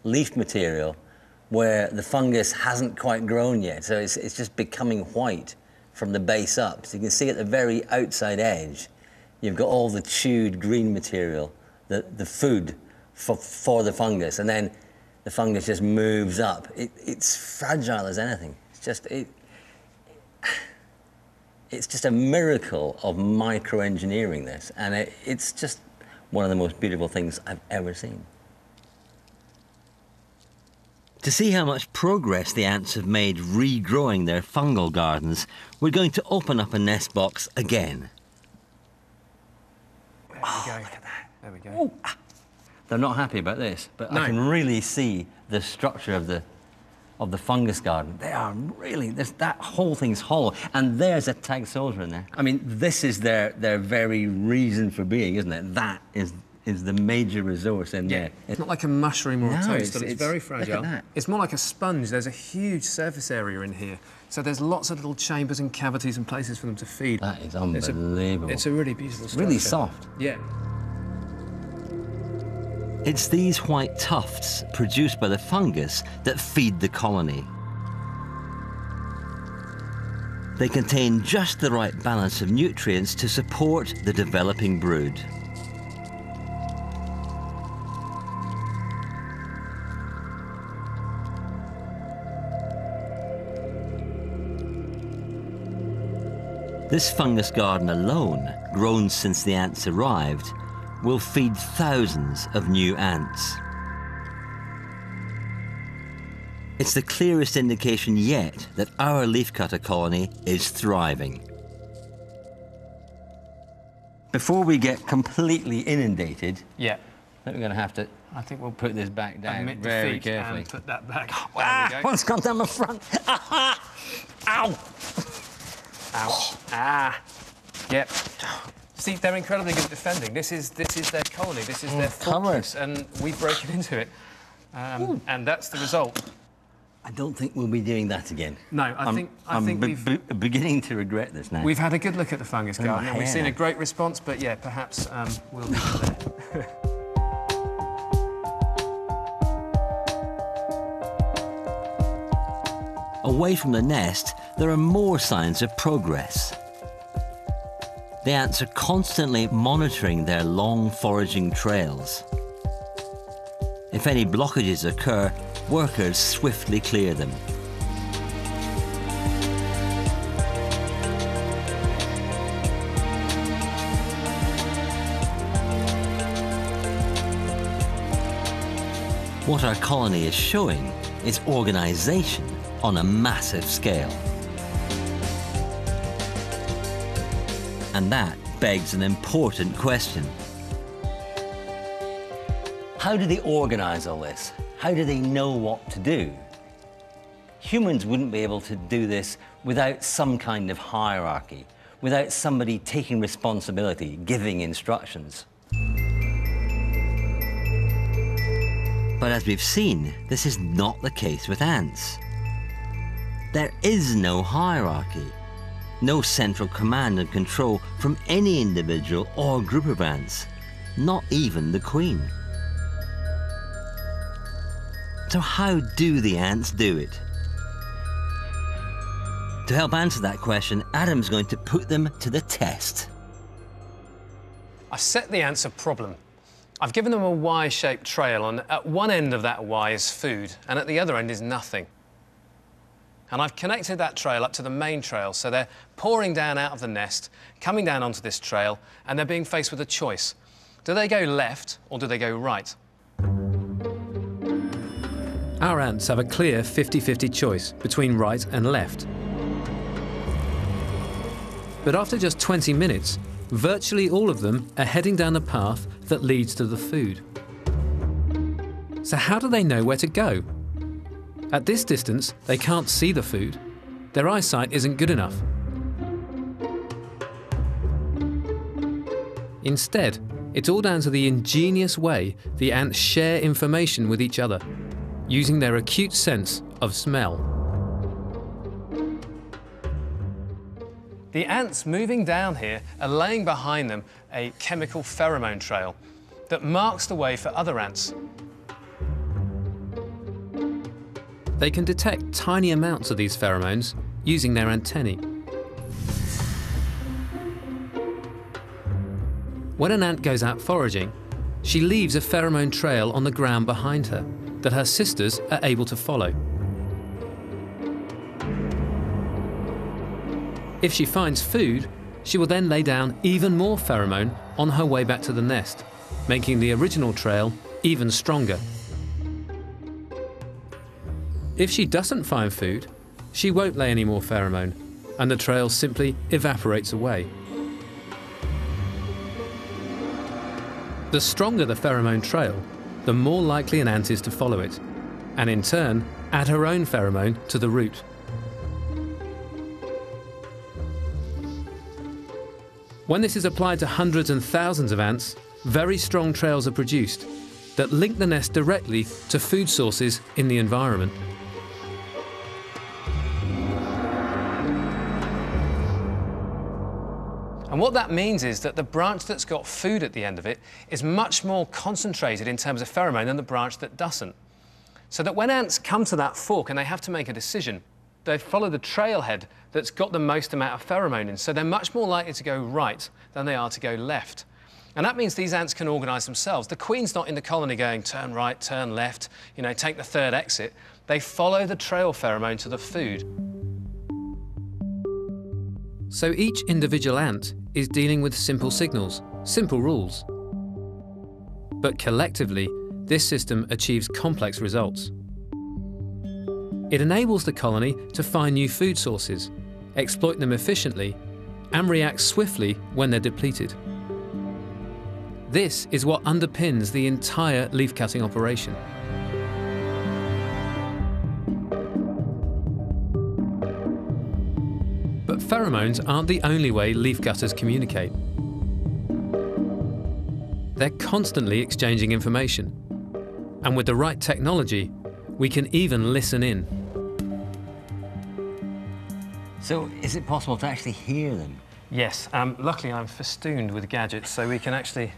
leaf material where the fungus hasn't quite grown yet. So it's, it's just becoming white from the base up. So you can see at the very outside edge, you've got all the chewed green material, the, the food for, for the fungus. And then the fungus just moves up. It, it's fragile as anything. It's just, it, it's just a miracle of microengineering this. And it, it's just one of the most beautiful things I've ever seen. To see how much progress the ants have made regrowing their fungal gardens, we're going to open up a nest box again. There we go. Look at that. There we go. Ooh. They're not happy about this, but No. I can really see the structure of the of the fungus garden. They are really this, that whole thing's hollow, and there's a taxosa in there. I mean, this is their their very reason for being, isn't it? That is is the major resource in there. It's not like a mushroom or No, a toast, it's- but it's, it's- very look at fragile. that. It's more like a sponge. There's a huge surface area in here. So there's lots of little chambers and cavities and places for them to feed. That is It's a- unbelievable. It's a really beautiful structure. really soft. Yeah. It's these white tufts produced by the fungus that feed the colony. They contain just the right balance of nutrients to support the developing brood. This fungus garden alone, grown since the ants arrived, will feed thousands of new ants. It's the clearest indication yet that our leafcutter colony is thriving. Before we get completely inundated, Yeah. I think we're going to have to I think we'll put this back down very carefully. and put that back. Ah, There we go. one's gone down the front. Ow! Ouch. Ah. Yep. See, they're incredibly good at defending. This is this is their colony. This is their covered. fortress, and we've broken into it. Um, and that's the result. I don't think we'll be doing that again. No, I I'm- think I I'm think we've beginning to regret this now. we've had a good look at the fungus Oh, garden, and we've seen a great response. But yeah, perhaps um, we'll be there. Away from the nest, there are more signs of progress. The ants are constantly monitoring their long foraging trails. If any blockages occur, workers swiftly clear them. What our colony is showing is organisation on a massive scale. And that begs an important question. How do they organise all this? How do they know what to do? Humans wouldn't be able to do this without some kind of hierarchy, without somebody taking responsibility, giving instructions. But as we've seen, this is not the case with ants. There is no hierarchy, no central command and control from any individual or group of ants, not even the queen. So, how do the ants do it? To help answer that question, Adam's going to put them to the test. I've set the ants a problem. I've given them a Y-shaped trail, and at one end of that Y is food, and at the other end is nothing. And I've connected that trail up to the main trail, so they're pouring down out of the nest, coming down onto this trail, and they're being faced with a choice. Do they go left or do they go right? Our ants have a clear 50-50 choice between right and left. But after just 20 minutes, virtually all of them are heading down the path that leads to the food. So how do they know where to go? At this distance, they can't see the food. Their eyesight isn't good enough. Instead, it's all down to the ingenious way the ants share information with each other, using their acute sense of smell. The ants moving down here are laying behind them a chemical pheromone trail that marks the way for other ants. They can detect tiny amounts of these pheromones using their antennae. When an ant goes out foraging, she leaves a pheromone trail on the ground behind her that her sisters are able to follow. If she finds food, she will then lay down even more pheromone on her way back to the nest, making the original trail even stronger. If she doesn't find food, she won't lay any more pheromone, and the trail simply evaporates away. The stronger the pheromone trail, the more likely an ant is to follow it, and in turn add her own pheromone to the route. When this is applied to hundreds and thousands of ants, very strong trails are produced that link the nest directly to food sources in the environment. And what that means is that the branch that's got food at the end of it is much more concentrated in terms of pheromone than the branch that doesn't. So that when ants come to that fork and they have to make a decision, they follow the trailhead that's got the most amount of pheromone in. So they're much more likely to go right than they are to go left. And that means these ants can organise themselves. The queen's not in the colony going turn right, turn left, you know, take the third exit. They follow the trail pheromone to the food. So each individual ant is dealing with simple signals, simple rules. But collectively, this system achieves complex results. It enables the colony to find new food sources, exploit them efficiently, and react swiftly when they're depleted. This is what underpins the entire leaf cutting operation. But pheromones aren't the only way leaf cutters communicate. They're constantly exchanging information. And with the right technology, we can even listen in. So, is it possible to actually hear them? Yes. Um, luckily, I'm festooned with gadgets, so we can actually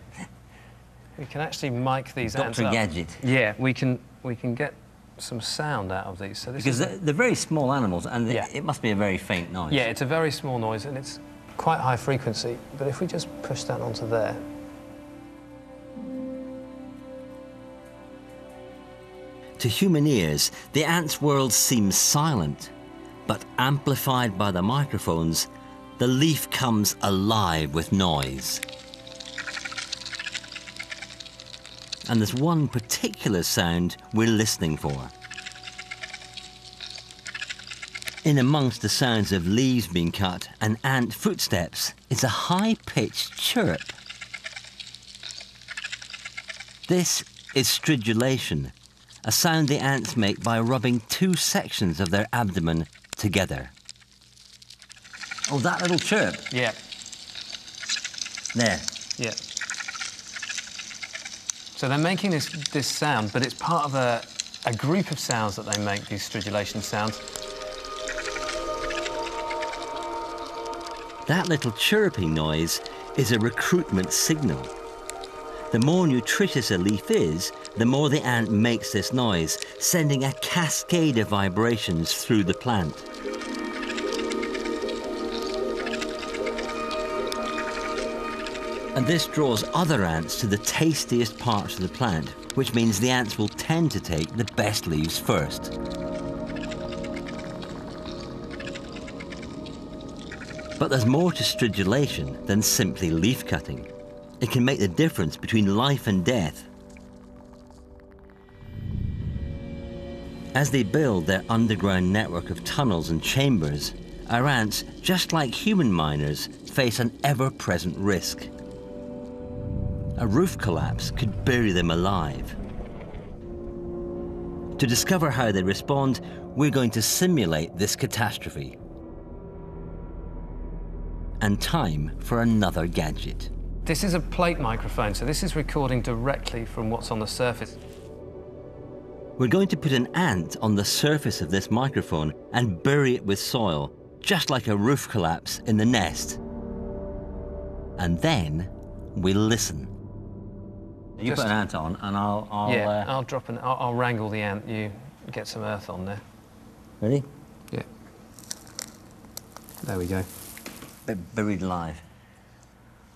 we can actually mic these Dr. ants up. Gadget. Yeah, we can we can get some sound out of these. So this Because is they're, they're very small animals, and Yeah. it must be a very faint noise. yeah, it's a very small noise and it's quite high frequency. But if we just push that onto there, To human ears, the ants' world seems silent, but amplified by the microphones, the leaf comes alive with noise. And there's one particular sound we're listening for. In amongst the sounds of leaves being cut and ant footsteps is a high-pitched chirp. This is stridulation, a sound the ants make by rubbing two sections of their abdomen together. Oh, that little chirp. yeah, There. yeah. So they're making this this sound, but it's part of a a group of sounds that they make. These stridulation sounds. That little chirping noise is a recruitment signal. The more nutritious a leaf is, the more the ant makes this noise, sending a cascade of vibrations through the plant. And this draws other ants to the tastiest parts of the plant, which means the ants will tend to take the best leaves first. But there's more to stridulation than simply leaf cutting. It can make the difference between life and death. As they build their underground network of tunnels and chambers, our ants, just like human miners, face an ever-present risk. A roof collapse could bury them alive. To discover how they respond, we're going to simulate this catastrophe and time for another gadget. This is a plate microphone, so this is recording directly from what's on the surface. We're going to put an ant on the surface of this microphone and bury it with soil, just like a roof collapse in the nest. And then we listen. You Just- put an ant on, and I'll. I'll yeah, uh, I'll drop an. I'll, I'll wrangle the ant. You get some earth on there. ready? Yeah. There we go. Bit buried alive.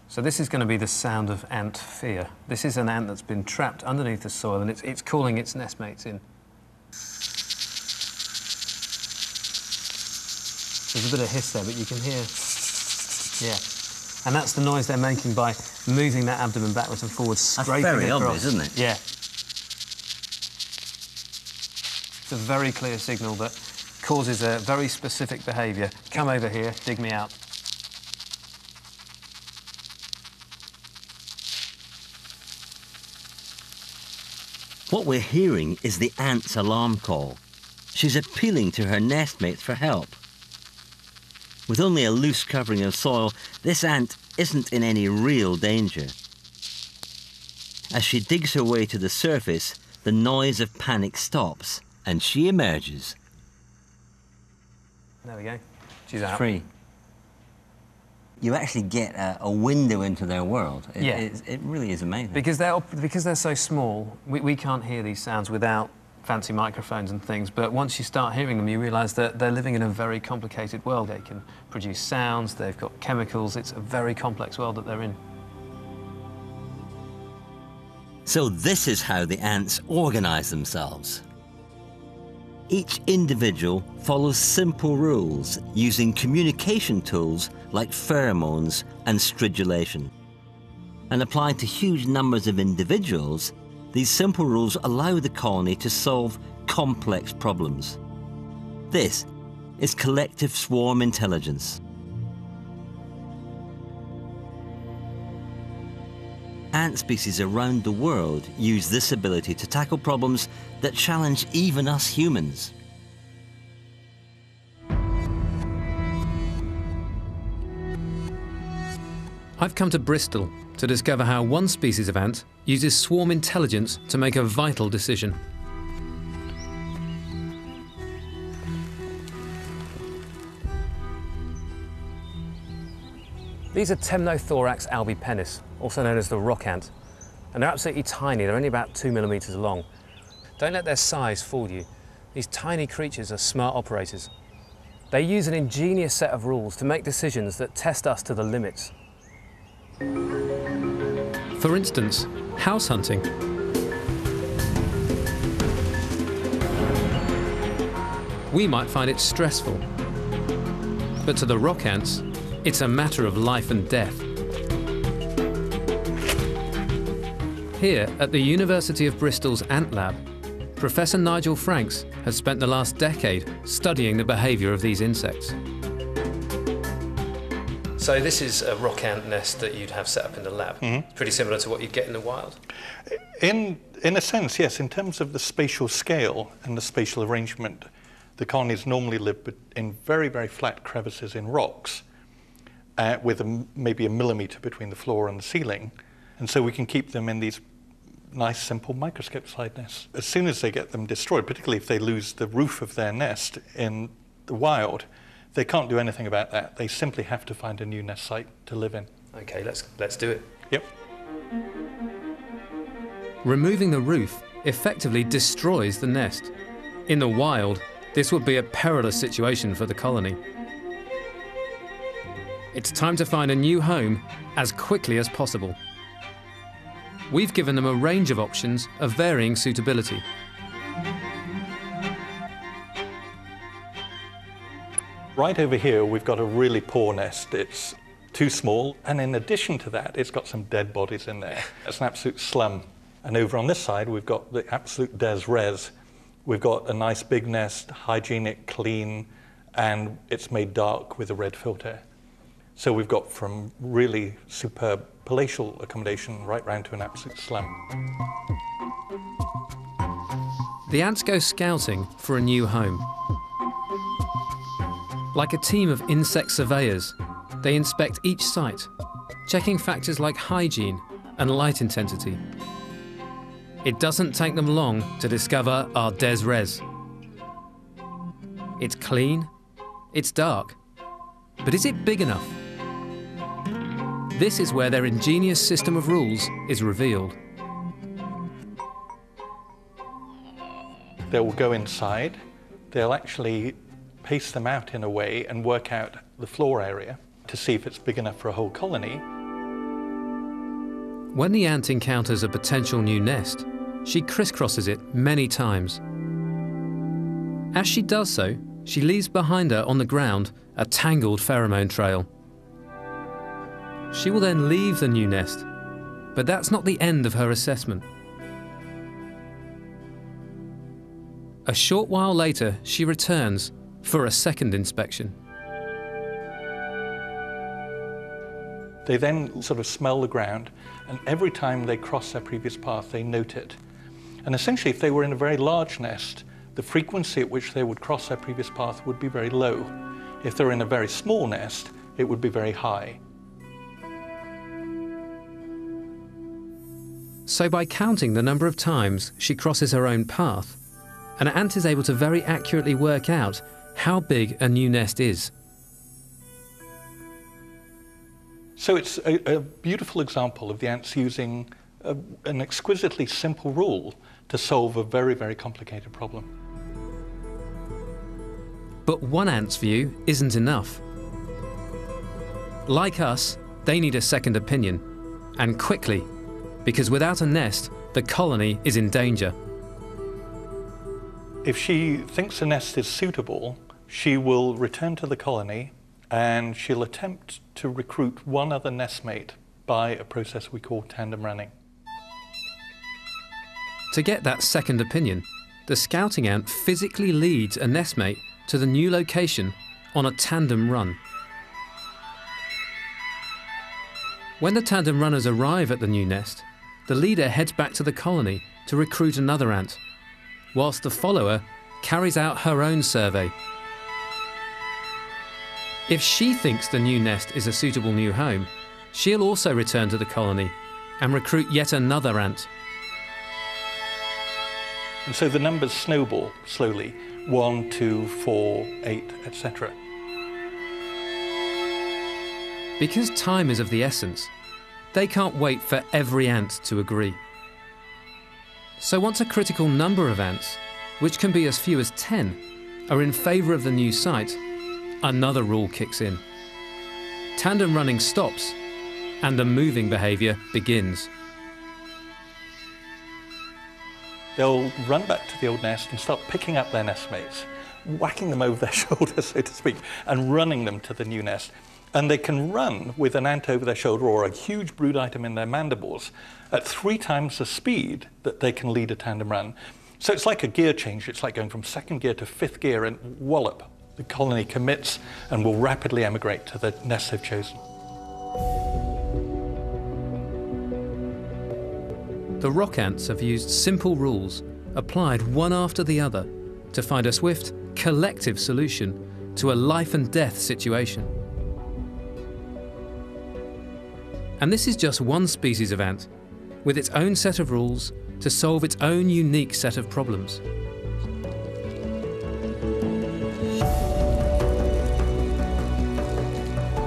So this is going to be the sound of ant fear. This is an ant that's been trapped underneath the soil, and it's, it's calling its nestmates in. There's a bit of hiss there, but you can hear. Yeah. And that's the noise they're making by moving that abdomen backwards and forwards, scraping very across. obvious, isn't it? Yeah. It's a very clear signal that causes a very specific behaviour. Come over here, dig me out. What we're hearing is the ant's alarm call. She's appealing to her nestmates for help. With only a loose covering of soil, this ant isn't in any real danger. As she digs her way to the surface, the noise of panic stops and she emerges. There we go. She's out. Free. You actually get a, a window into their world. It, Yeah. it's- it really is amazing. Because they're, because they're so small, we, we can't hear these sounds without fancy microphones and things. But once you start hearing them, you realise that they're living in a very complicated world. They can produce sounds, they've got chemicals. It's a very complex world that they're in. So this is how the ants organize themselves. Each individual follows simple rules using communication tools like pheromones and stridulation. And applied to huge numbers of individuals, these simple rules allow the colony to solve complex problems. This is collective swarm intelligence. Ant species around the world use this ability to tackle problems that challenge even us humans. I've come to Bristol to discover how one species of ant uses swarm intelligence to make a vital decision. These are Temnothorax albipennis, also known as the rock ant. And they're absolutely tiny, they're only about two millimetres long. Don't let their size fool you. These tiny creatures are smart operators. They use an ingenious set of rules to make decisions that test us to the limits. For instance, house hunting. We might find it stressful, but to the rock ants, it's a matter of life and death. Here at the University of Bristol's Ant Lab, Professor Nigel Franks has spent the last decade studying the behaviour of these insects. So this is a rock ant nest that you'd have set up in the lab. It's pretty similar to what you'd get in the wild. In, in a sense, yes. In terms of the spatial scale and the spatial arrangement, the colonies normally live in very, very flat crevices in rocks uh, with a maybe a millimetre between the floor and the ceiling. And so we can keep them in these nice, simple microscope-sized nests. As soon as they get them destroyed, particularly if they lose the roof of their nest in the wild, They can't do anything about that. They simply have to find a new nest site to live in. Okay, let's, let's do it. Yep. Removing the roof effectively destroys the nest. In the wild, this would be a perilous situation for the colony. It's time to find a new home as quickly as possible. We've given them a range of options of varying suitability. Right over here, we've got a really poor nest. It's too small, and in addition to that, it's got some dead bodies in there. It's an absolute slum. And over on this side, we've got the absolute des res. We've got a nice big nest, hygienic, clean, and it's made dark with a red filter. So we've got from really superb palatial accommodation right round to an absolute slum. The ants go scouting for a new home. Like a team of insect surveyors, they inspect each site, checking factors like hygiene and light intensity. It doesn't take them long to discover our Des Res. It's clean, it's dark, but is it big enough? This is where their ingenious system of rules is revealed. They will go inside, they'll actually pace them out in a way and work out the floor area to see if it's big enough for a whole colony. When the ant encounters a potential new nest, she crisscrosses it many times. As she does so, she leaves behind her on the ground a tangled pheromone trail. She will then leave the new nest, but that's not the end of her assessment. A short while later, she returns for a second inspection. They then sort of smell the ground, and every time they cross their previous path, they note it. And essentially, if they were in a very large nest, the frequency at which they would cross their previous path would be very low. If they're in a very small nest, it would be very high. So, by counting the number of times she crosses her own path, an ant is able to very accurately work out how big a new nest is. So it's a, a beautiful example of the ants using a, an exquisitely simple rule to solve a very, very complicated problem. But one ant's view isn't enough. Like us, they need a second opinion, and quickly, because without a nest, the colony is in danger. If she thinks a nest is suitable, she will return to the colony and she'll attempt to recruit one other nestmate by a process we call tandem running. To get that second opinion, the scouting ant physically leads a nestmate to the new location on a tandem run. When the tandem runners arrive at the new nest, the leader heads back to the colony to recruit another ant, whilst the follower carries out her own survey. If she thinks the new nest is a suitable new home, she'll also return to the colony and recruit yet another ant. And so the numbers snowball slowly one, two, four, eight, etc. Because time is of the essence, they can't wait for every ant to agree. So once a critical number of ants, which can be as few as 10, are in favour of the new site, another rule kicks in. Tandem running stops and the moving behaviour begins. They'll run back to the old nest and start picking up their nestmates, whacking them over their shoulder, so to speak, and running them to the new nest. And they can run with an ant over their shoulder or a huge brood item in their mandibles at three times the speed that they can lead a tandem run. So it's like a gear change. It's like going from second gear to fifth gear and wallop. The colony commits and will rapidly emigrate to the nest they've chosen. The rock ants have used simple rules, applied one after the other, to find a swift, collective solution to a life and death situation. And this is just one species of ant, with its own set of rules to solve its own unique set of problems.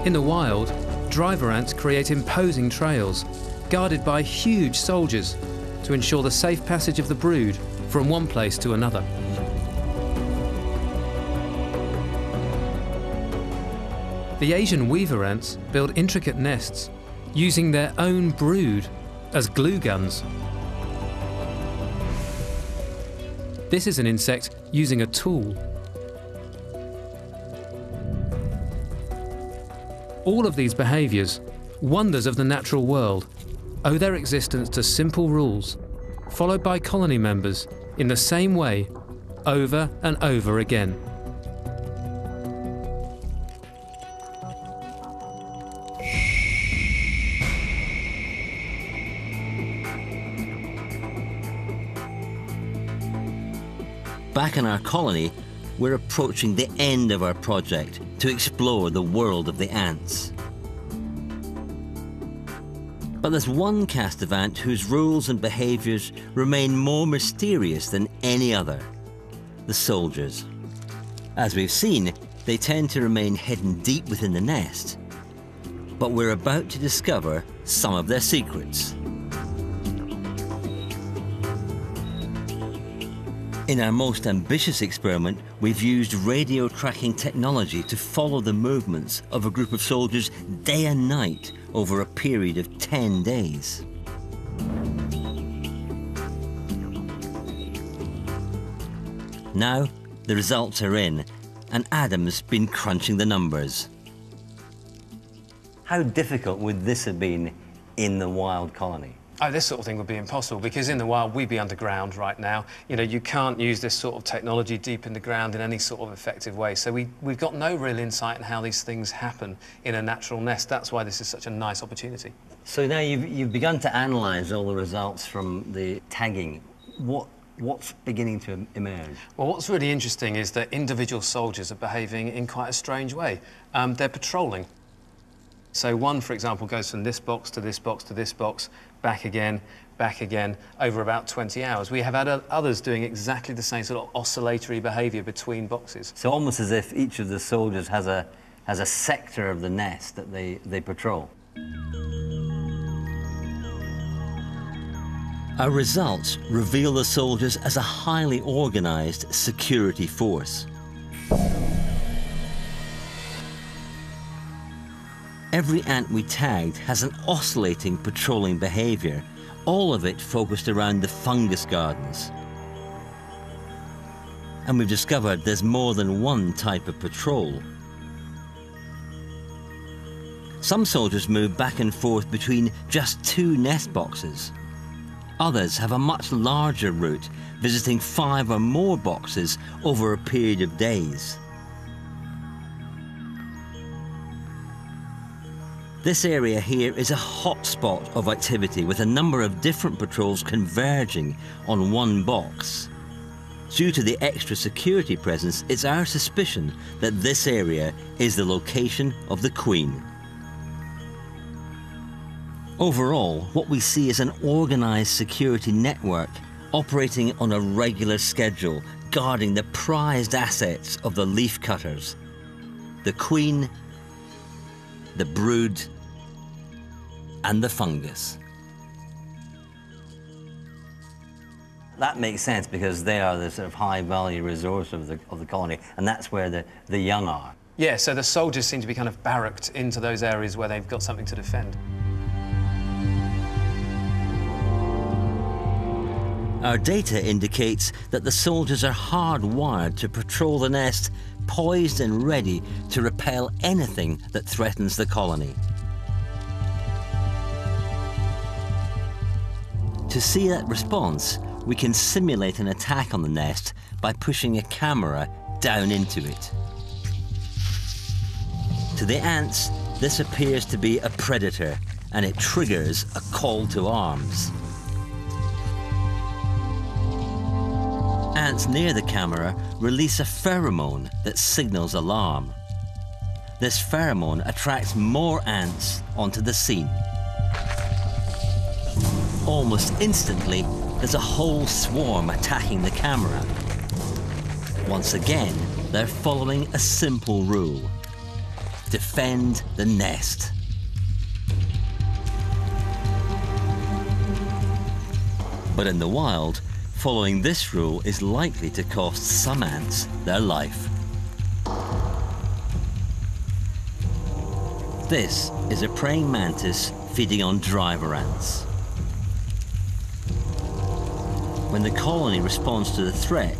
In the wild, driver ants create imposing trails, guarded by huge soldiers to ensure the safe passage of the brood from one place to another. The Asian weaver ants build intricate nests using their own brood as glue guns. This is an insect using a tool. All of these behaviours, wonders of the natural world, owe their existence to simple rules, followed by colony members in the same way over and over again. Back in our colony, we're approaching the end of our project to explore the world of the ants. But there's one caste of ant whose rules and behaviours remain more mysterious than any other the soldiers. As we've seen, they tend to remain hidden deep within the nest. But we're about to discover some of their secrets. In our most ambitious experiment, we've used radio tracking technology to follow the movements of a group of soldiers day and night over a period of 10 days. Now, the results are in, and Adam's been crunching the numbers. How difficult would this have been in the wild colony? Oh, this sort of thing would be impossible because in the wild we'd be underground right now. You know, you can't use this sort of technology deep in the ground in any sort of effective way. So we, we've got no real insight in how these things happen in a natural nest. That's why this is such a nice opportunity. So now you've, you've begun to analyse all the results from the tagging. What, what's beginning to emerge? Well, what's really interesting is that individual soldiers are behaving in quite a strange way. Um, they're patrolling. So one, for example, goes from this box to this box to this box, back again, back again, over about 20 hours. We have had others doing exactly the same sort of oscillatory behaviour between boxes. So almost as if each of the soldiers has a, has a sector of the nest that they, they patrol. Our results reveal the soldiers as a highly organised security force. Every ant we tagged has an oscillating patrolling behaviour, all of it focused around the fungus gardens. And we've discovered there's more than one type of patrol. Some soldiers move back and forth between just two nest boxes. Others have a much larger route, visiting five or more boxes over a period of days. This area here is a hotspot of activity with a number of different patrols converging on one box. Due to the extra security presence, it's our suspicion that this area is the location of the Queen. Overall, what we see is an organised security network operating on a regular schedule, guarding the prized assets of the leaf cutters. The Queen, the brood, and the fungus. That makes sense because they are the sort of high value resource of the, of the colony, and that's where the, the young are. Yeah, so the soldiers seem to be kind of barracked into those areas where they've got something to defend. Our data indicates that the soldiers are hardwired to patrol the nest, poised and ready to repel anything that threatens the colony. To see that response, we can simulate an attack on the nest by pushing a camera down into it. To the ants, this appears to be a predator and it triggers a call to arms. Ants near the camera release a pheromone that signals alarm. This pheromone attracts more ants onto the scene. Almost instantly, there's a whole swarm attacking the camera. Once again, they're following a simple rule. defend the nest. But in the wild, following this rule is likely to cost some ants their life. This is a praying mantis feeding on driver ants. When the colony responds to the threat,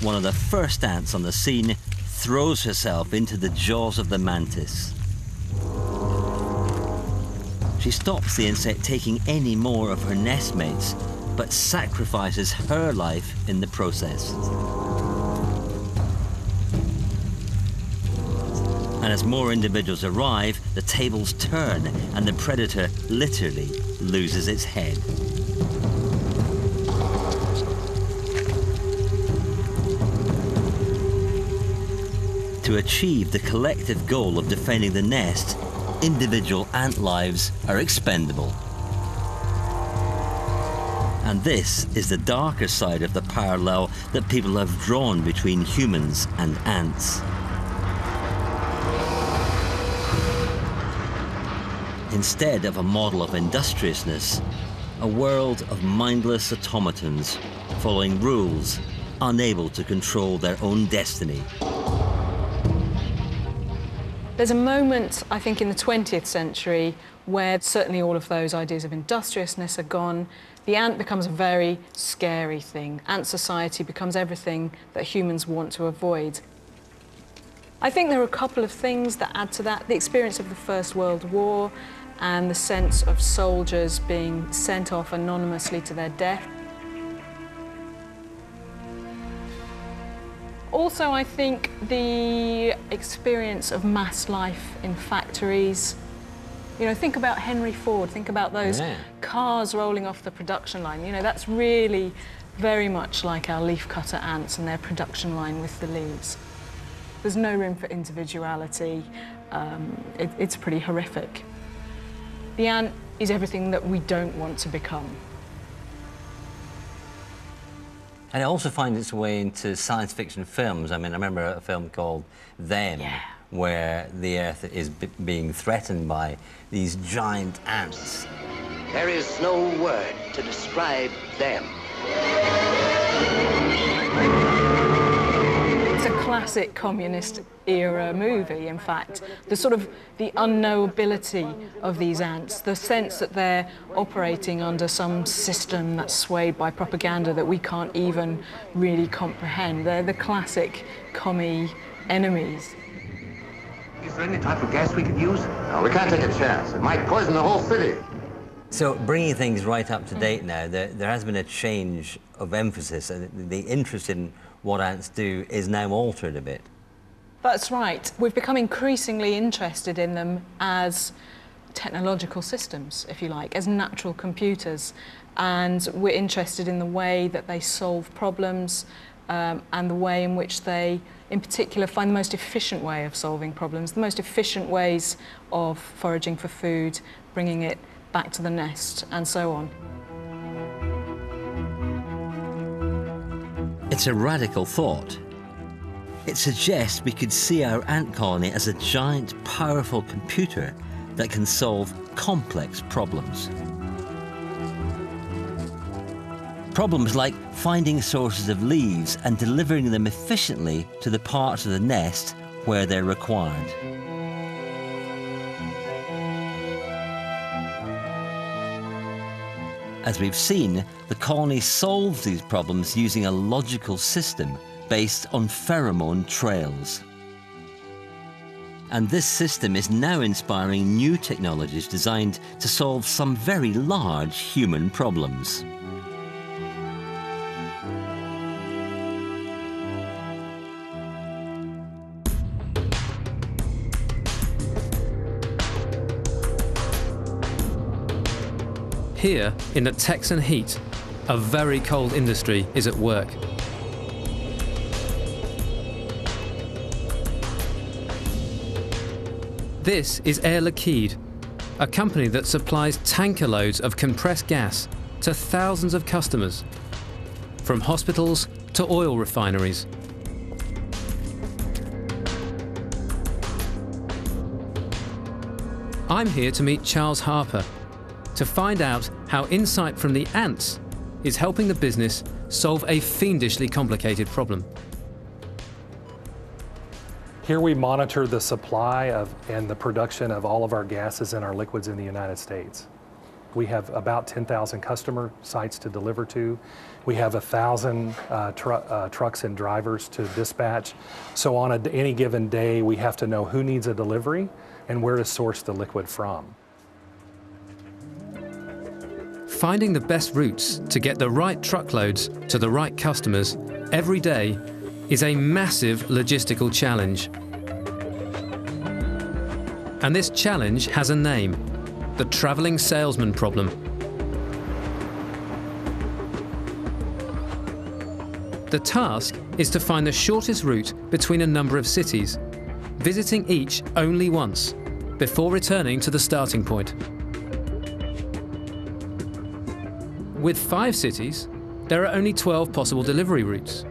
one of the first ants on the scene throws herself into the jaws of the mantis. She stops the insect taking any more of her nestmates but sacrifices her life in the process. And as more individuals arrive, the tables turn and the predator literally loses its head. To achieve the collective goal of defending the nest, individual ant lives are expendable. And this is the darker side of the parallel that people have drawn between humans and ants. Instead of a model of industriousness, a world of mindless automatons following rules, unable to control their own destiny. There's a moment, I think, in the 20th century where certainly all of those ideas of industriousness are gone the ant becomes a very scary thing. Ant society becomes everything that humans want to avoid. I think there are a couple of things that add to that. The experience of the First World War and the sense of soldiers being sent off anonymously to their death. Also, I think the experience of mass life in factories, you know, think about Henry Ford, think about those yeah. cars rolling off the production line. You know, that's really very much like our leafcutter ants and their production line with the leaves. There's no room for individuality. Um, it, it's pretty horrific. The ant is everything that we don't want to become. And it also finds its way into science fiction films. I mean, I remember a film called Them, yeah. where the Earth is being threatened by these giant ants. There is no word to describe them. It's a classic communist era movie, in fact. The sort of the unknowability of these ants, the sense that they're operating under some system that's swayed by propaganda that we can't even really comprehend. They're the classic commie enemies. Is there any type of gas we could use? No, we can't take a chance. It might poison the whole city. So bringing things right up to date now, there, there has been a change of emphasis. and The interest in what ants do is now altered a bit. That's right. We've become increasingly interested in them as technological systems, if you like, as natural computers. And we're interested in the way that they solve problems um, and the way in which they in particular find the most efficient way of solving problems, the most efficient ways of foraging for food, bringing it back to the nest, and so on. It's a radical thought. It suggests we could see our ant colony as a giant, powerful computer that can solve complex problems. Problems like finding sources of leaves and delivering them efficiently to the parts of the nest where they're required. As we've seen, the colony solves these problems using a logical system based on pheromone trails. And this system is now inspiring new technologies designed to solve some very large human problems. Here, in the Texan heat, a very cold industry is at work. This is Air Liquide, a company that supplies tanker loads of compressed gas to thousands of customers, from hospitals to oil refineries. I'm here to meet Charles Harper to find out how insight from the ants is helping the business solve a fiendishly complicated problem. Here we monitor the supply of and the production of all of our gases and our liquids in the United States. We have about 10,000 customer sites to deliver to. We have 1,000 uh, uh, trucks and drivers to dispatch. So on a, any given day, we have to know who needs a delivery and where to source the liquid from. Finding the best routes to get the right truckloads to the right customers every day is a massive logistical challenge. And this challenge has a name, the travelling salesman problem. The task is to find the shortest route between a number of cities, visiting each only once, before returning to the starting point. With five cities, there are only 12 possible delivery routes.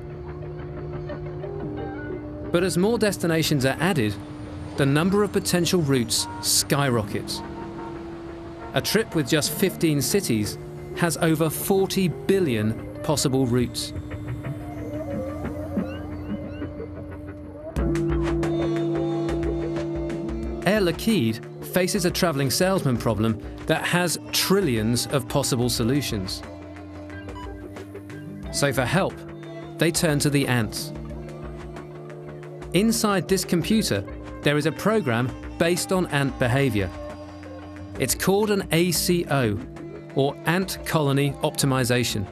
But as more destinations are added, the number of potential routes skyrockets. A trip with just 15 cities has over 40 billion possible routes. Air Liquide faces a travelling salesman problem that has trillions of possible solutions. So for help, they turn to the ants. Inside this computer, there is a program based on ant behavior. It's called an ACO, or Ant Colony Optimization.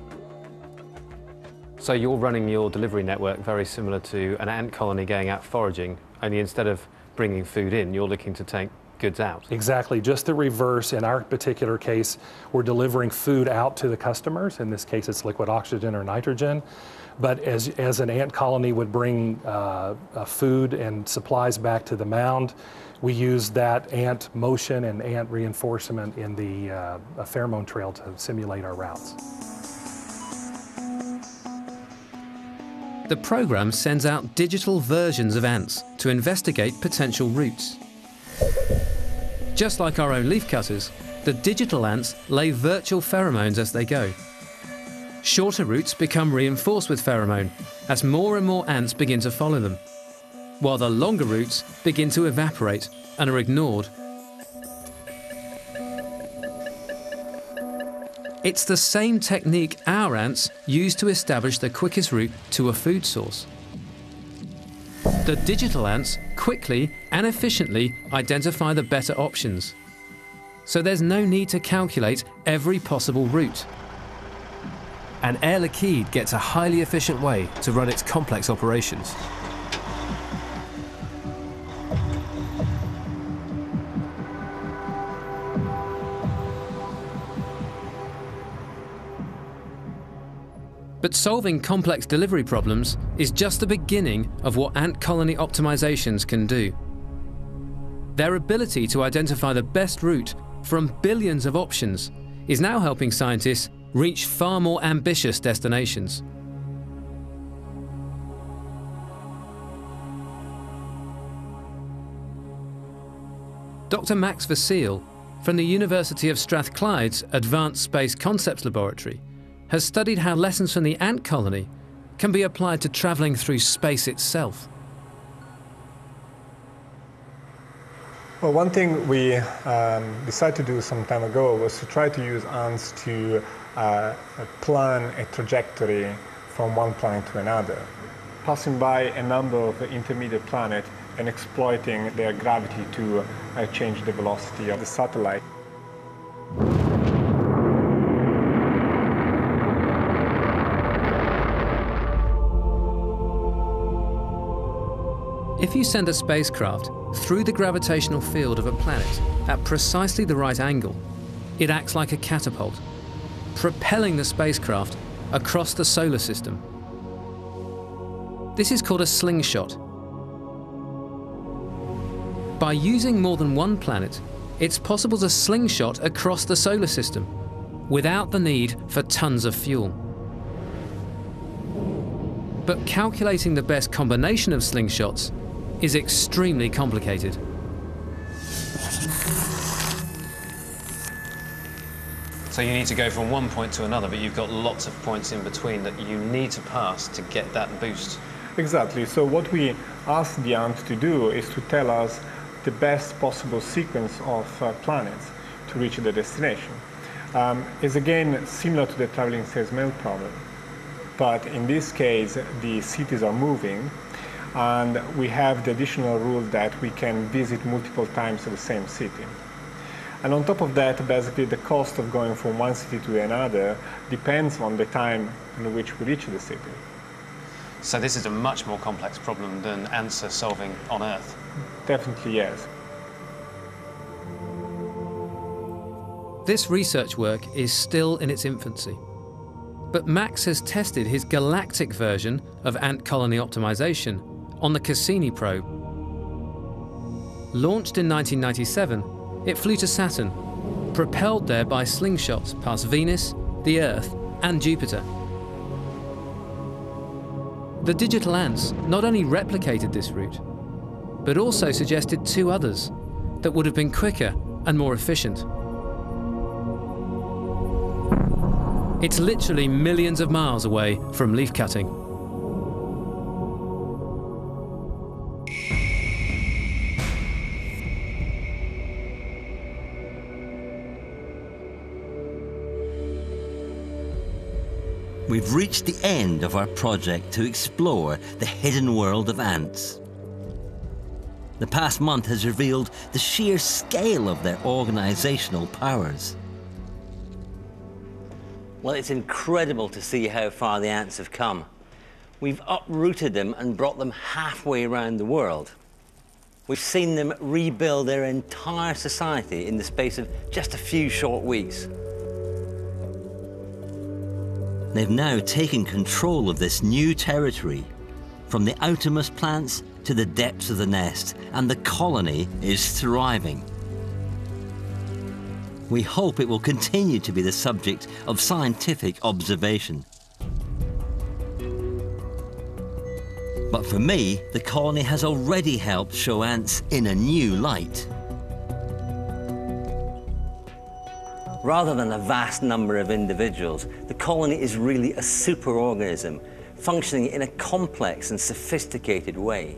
So you're running your delivery network very similar to an ant colony going out foraging, only instead of bringing food in, you're looking to take goods out. Exactly, just the reverse. In our particular case, we're delivering food out to the customers. In this case, it's liquid oxygen or nitrogen. But as, as an ant colony would bring uh, uh, food and supplies back to the mound, we use that ant motion and ant reinforcement in the uh, pheromone trail to simulate our routes. The program sends out digital versions of ants to investigate potential routes. Just like our own leaf cutters, the digital ants lay virtual pheromones as they go. Shorter routes become reinforced with pheromone as more and more ants begin to follow them, while the longer routes begin to evaporate and are ignored. It's the same technique our ants use to establish the quickest route to a food source. The digital ants quickly and efficiently identify the better options. So there's no need to calculate every possible route. And Air Liquide gets a highly efficient way to run its complex operations. But solving complex delivery problems is just the beginning of what ant colony optimizations can do. Their ability to identify the best route from billions of options is now helping scientists reach far more ambitious destinations. Dr. Max Vasile from the University of Strathclyde's Advanced Space Concepts Laboratory has studied how lessons from the ant colony can be applied to travelling through space itself. Well, one thing we um, decided to do some time ago was to try to use ants to uh, plan a trajectory from one planet to another, passing by a number of intermediate planets and exploiting their gravity to uh, change the velocity of the satellite. If you send a spacecraft through the gravitational field of a planet at precisely the right angle, it acts like a catapult, propelling the spacecraft across the solar system. This is called a slingshot. By using more than one planet, it's possible to slingshot across the solar system without the need for tons of fuel. But calculating the best combination of slingshots is extremely complicated. So you need to go from one point to another, but you've got lots of points in between that you need to pass to get that boost. Exactly. So what we ask the ant to do is to tell us the best possible sequence of uh, planets to reach the destination. Um, is again similar to the traveling salesman problem, but in this case the cities are moving and we have the additional rule that we can visit multiple times the same city. And on top of that, basically the cost of going from one city to another depends on the time in which we reach the city. So this is a much more complex problem than ants are solving on Earth. Definitely yes. This research work is still in its infancy. But Max has tested his galactic version of ant colony optimization on the Cassini probe. Launched in 1997, it flew to Saturn, propelled there by slingshots past Venus, the Earth, and Jupiter. The digital ants not only replicated this route, but also suggested two others that would have been quicker and more efficient. It's literally millions of miles away from leaf cutting. We've reached the end of our project to explore the hidden world of ants. The past month has revealed the sheer scale of their organizational powers. Well, it's incredible to see how far the ants have come. We've uprooted them and brought them halfway around the world. We've seen them rebuild their entire society in the space of just a few short weeks. They've now taken control of this new territory, from the outermost plants to the depths of the nest, and the colony is thriving. We hope it will continue to be the subject of scientific observation. But for me, the colony has already helped show ants in a new light. Rather than a vast number of individuals, the colony is really a superorganism functioning in a complex and sophisticated way.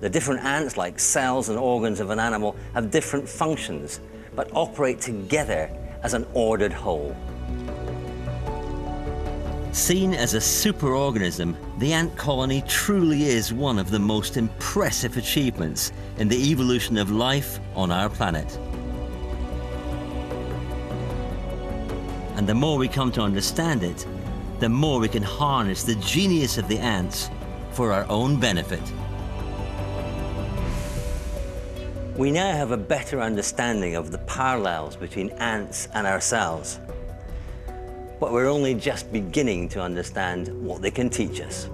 The different ants, like cells and organs of an animal, have different functions, but operate together as an ordered whole. Seen as a superorganism, the ant colony truly is one of the most impressive achievements in the evolution of life on our planet. And the more we come to understand it, the more we can harness the genius of the ants for our own benefit. We now have a better understanding of the parallels between ants and ourselves. But we're only just beginning to understand what they can teach us.